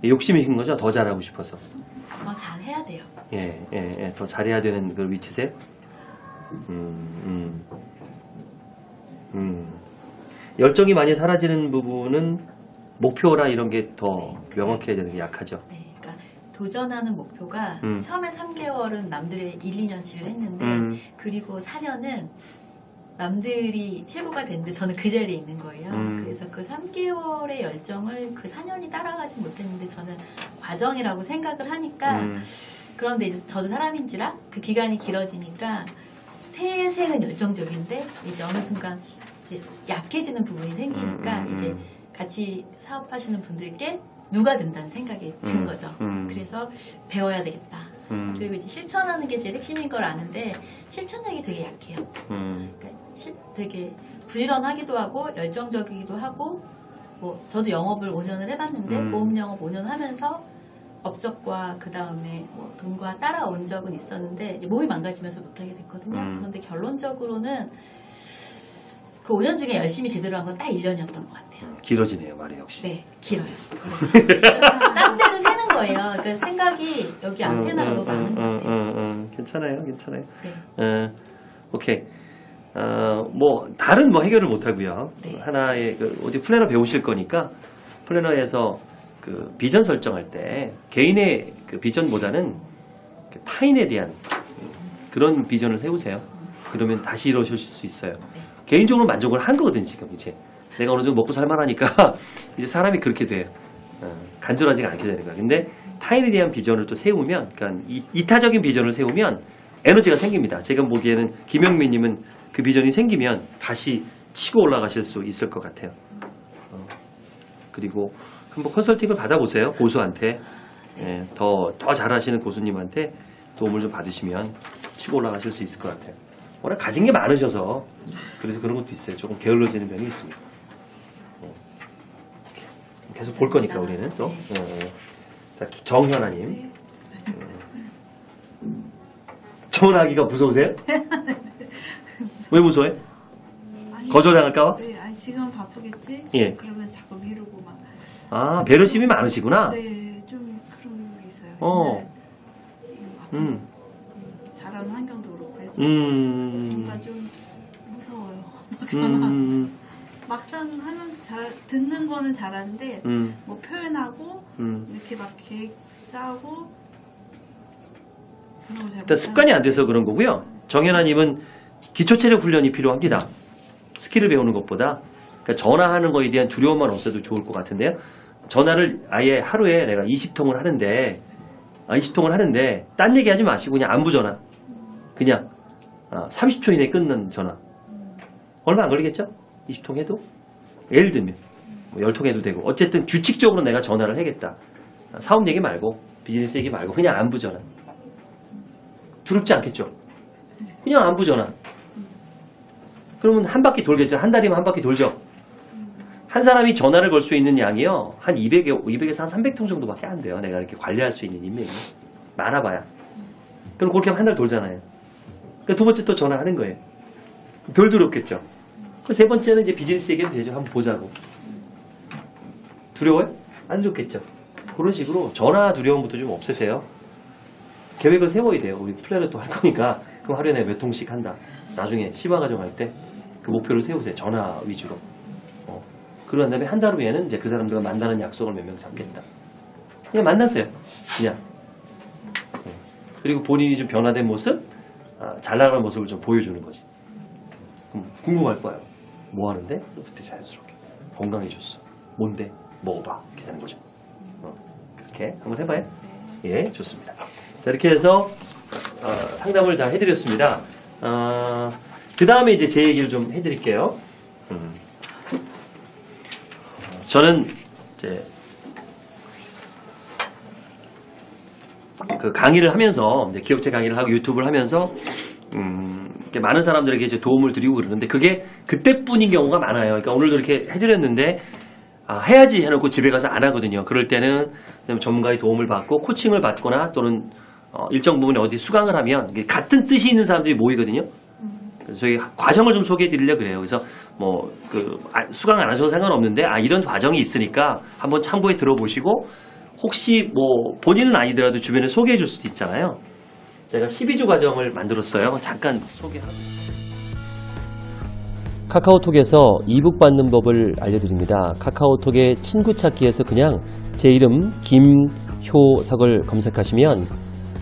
욕심이신 거죠? 더 잘하고 싶어서. 더 잘해야 돼요. 예, 예, 예, 더 잘해야 되는 그 위치세요? 음, 음, 음. 열정이 많이 사라지는 부분은 목표라 이런 게 더 명확해야 되는 게 약하죠. 네, 그러니까 도전하는 목표가 음. 처음에 3개월은 남들의 1, 2년치를 했는데 음, 그리고 4년은 남들이 최고가 됐는데 저는 그 자리에 있는 거예요. 음. 그래서 그 3개월의 열정을 그 4년이 따라가지 못했는데 저는 과정이라고 생각을 하니까 음, 그런데 이제 저도 사람인지라 그 기간이 길어지니까 태생은 열정적인데 이제 어느 순간 이제 약해지는 부분이 생기니까 음, 음, 이제 음. 같이 사업하시는 분들께 누가 된다는 생각이 든 음, 거죠. 음. 그래서 배워야 되겠다. 음, 그리고 이제 실천하는 게 제일 핵심인 걸 아는데 실천력이 되게 약해요. 음, 그러니까 시- 되게 부지런하기도 하고 열정적이기도 하고 뭐 저도 영업을 5년을 해봤는데 음. 보험 영업 5년 하면서 업적과 그 다음에 뭐 돈과 따라온 적은 있었는데 몸이 망가지면서 못하게 됐거든요. 음. 그런데 결론적으로는 그그 5년 중에 열심히 제대로 한 건 딱 1년이었던 것 같아요. 길어지네요, 말이 역시. 네, 길어요. 딴 데로 새는 거예요. 그러니까 생각이 여기 안테나가 너무 많은 것 같아요. 음, 음. 괜찮아요, 괜찮아요. 네. 어, 오케이. 어, 뭐 다른 뭐 해결을 못 하고요. 네. 하나의 그 어디 플래너 배우실 거니까 플래너에서 그 비전 설정할 때 개인의 그 비전보다는 그 타인에 대한 그런 비전을 세우세요. 그러면 다시 이루어질 수 있어요. 개인적으로 만족을 한 거거든 지금 이제 내가 어느 정도 먹고 살만하니까 이제 사람이 그렇게 돼요. 어, 간절하지가 않게 되는 거야. 근데 타인에 대한 비전을 또 세우면, 그러니까 이, 이타적인 비전을 세우면 에너지가 생깁니다. 제가 보기에는 김영민님은 그 비전이 생기면 다시 치고 올라가실 수 있을 것 같아요. 어, 그리고 한번 컨설팅을 받아보세요. 고수한테. 예, 더, 더 잘하시는 고수님한테 도움을 좀 받으시면 치고 올라가실 수 있을 것 같아요. 워낙 가진 게 많으셔서 그래서 그런 것도 있어요. 조금 게을러지는 면이 있습니다. 어. 계속 볼 거니까 우리는 또. 어, 어. 자, 정현아님. 음. 전화하기가 무서우세요? 왜 무서워해? 거절당할까봐? 네, 아니 지금 바쁘겠지? 예. 그러면서 자꾸 미루고 막. 아, 배려심이 많으시구나. 네, 좀 그런 게 있어요. 어. 음, 음, 뭔가 좀 무서워요. 막 전화. 음, 막상 하면 잘 듣는 거는 잘하는데 음, 뭐 표현하고 음. 이렇게 막 계획 짜고 그런 거 잘 일단 습관이 안 돼서 그런 거고요. 정현아님은 기초 체력 훈련이 필요합니다. skill을 배우는 것보다 그러니까 전화하는 거에 대한 두려움만 없어도 좋을 것 같은데요. 전화를 아예 하루에 내가 20통을 하는데 아, 20통을 하는데 딴 얘기하지 마시고 그냥 안부 전화. 그냥 아, 30초 이내에 끊는 전화. 얼마 안 걸리겠죠? 20통 해도 예를 들면 뭐 10통 해도 되고 어쨌든 규칙적으로 내가 전화를 해야겠다. 아, 사업 얘기 말고 비즈니스 얘기 말고 그냥 안부 전화. 두렵지 않겠죠? 그냥 안부 전화. 그러면 한 바퀴 돌겠죠. 한 달이면 한 바퀴 돌죠. 한 사람이 전화를 걸 수 있는 양이요. 한 200에, 200에서 한 300통 정도밖에 안 돼요. 내가 이렇게 관리할 수 있는 인맥이. 많아봐야. 그럼 그렇게 하면 한 달 돌잖아요. 그두 번째 또 전화하는 거예요. 덜 두렵겠죠. 그세 번째는 이제 비즈니스 얘기도 되죠. 한번 보자고. 두려워요? 안 좋겠죠. 그런 식으로 전화 두려움부터 좀 없애세요. 계획을 세워야 돼요. 우리 플랜을 또 할 거니까. 그럼 하루에 몇 통씩 한다. 나중에 시바 과정할 때 그 목표를 세우세요. 전화 위주로. 어. 그런 다음에 한 달 후에는 이제 그 사람들과 만나는 약속을 몇 명 잡겠다. 그냥 만나세요. 그냥. 어. 그리고 본인이 좀 변화된 모습, 아, 잘 나가는 모습을 좀 보여주는 거지. 그럼 궁금할 거예요. 뭐 하는데? 그때 자연스럽게. 건강해졌어. 뭔데? 먹어봐. 이렇게 되는 거죠. 어. 그렇게 한번 해봐요. 예, 좋습니다. 자, 이렇게 해서 어, 상담을 다 해드렸습니다. 그 다음에 이제 제 얘기를 좀 해드릴게요. 음. 저는 이제 그 강의를 하면서 이제 기업체 강의를 하고 유튜브를 하면서 음, 많은 사람들에게 이제 도움을 드리고 그러는데 그게 그때뿐인 경우가 많아요. 그러니까 오늘도 이렇게 해드렸는데 아, 해야지 해놓고 집에 가서 안 하거든요. 그럴 때는 전문가의 도움을 받고 코칭을 받거나 또는 어, 일정 부분에 어디 수강을 하면 같은 뜻이 있는 사람들이 모이거든요. 그래서 저희 과정을 좀 소개해 드리려 그래요. 그래서 뭐 그 수강 안 하셔도 상관없는데 아 이런 과정이 있으니까 한번 참고해 들어보시고 혹시 뭐 본인은 아니더라도 주변에 소개해 줄 수도 있잖아요. 제가 12주 과정을 만들었어요. 잠깐 소개하고 카카오톡에서 이북 받는 법을 알려드립니다. 카카오톡의 친구 찾기에서 그냥 제 이름 김효석을 검색하시면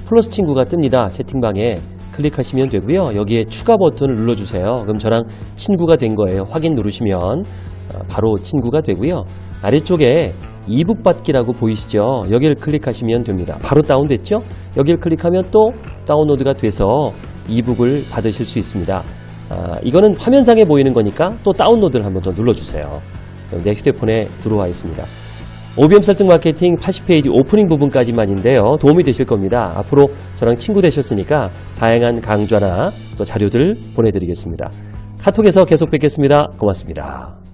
플러스 친구가 뜹니다. 채팅방에 클릭하시면 되고요. 여기에 추가 버튼을 눌러주세요. 그럼 저랑 친구가 된 거예요. 확인 누르시면 어, 바로 친구가 되고요. 아래쪽에 이북 받기라고 보이시죠? 여기를 클릭하시면 됩니다. 바로 다운됐죠? 여기를 클릭하면 또 다운로드가 돼서 이북을 받으실 수 있습니다. 아, 이거는 화면상에 보이는 거니까 또 다운로드를 한번 더 눌러주세요. 내 휴대폰에 들어와 있습니다. OBM 설정 마케팅 80페이지 오프닝 부분까지만인데요. 도움이 되실 겁니다. 앞으로 저랑 친구 되셨으니까 다양한 강좌나 또 자료들 보내드리겠습니다. 카톡에서 계속 뵙겠습니다. 고맙습니다.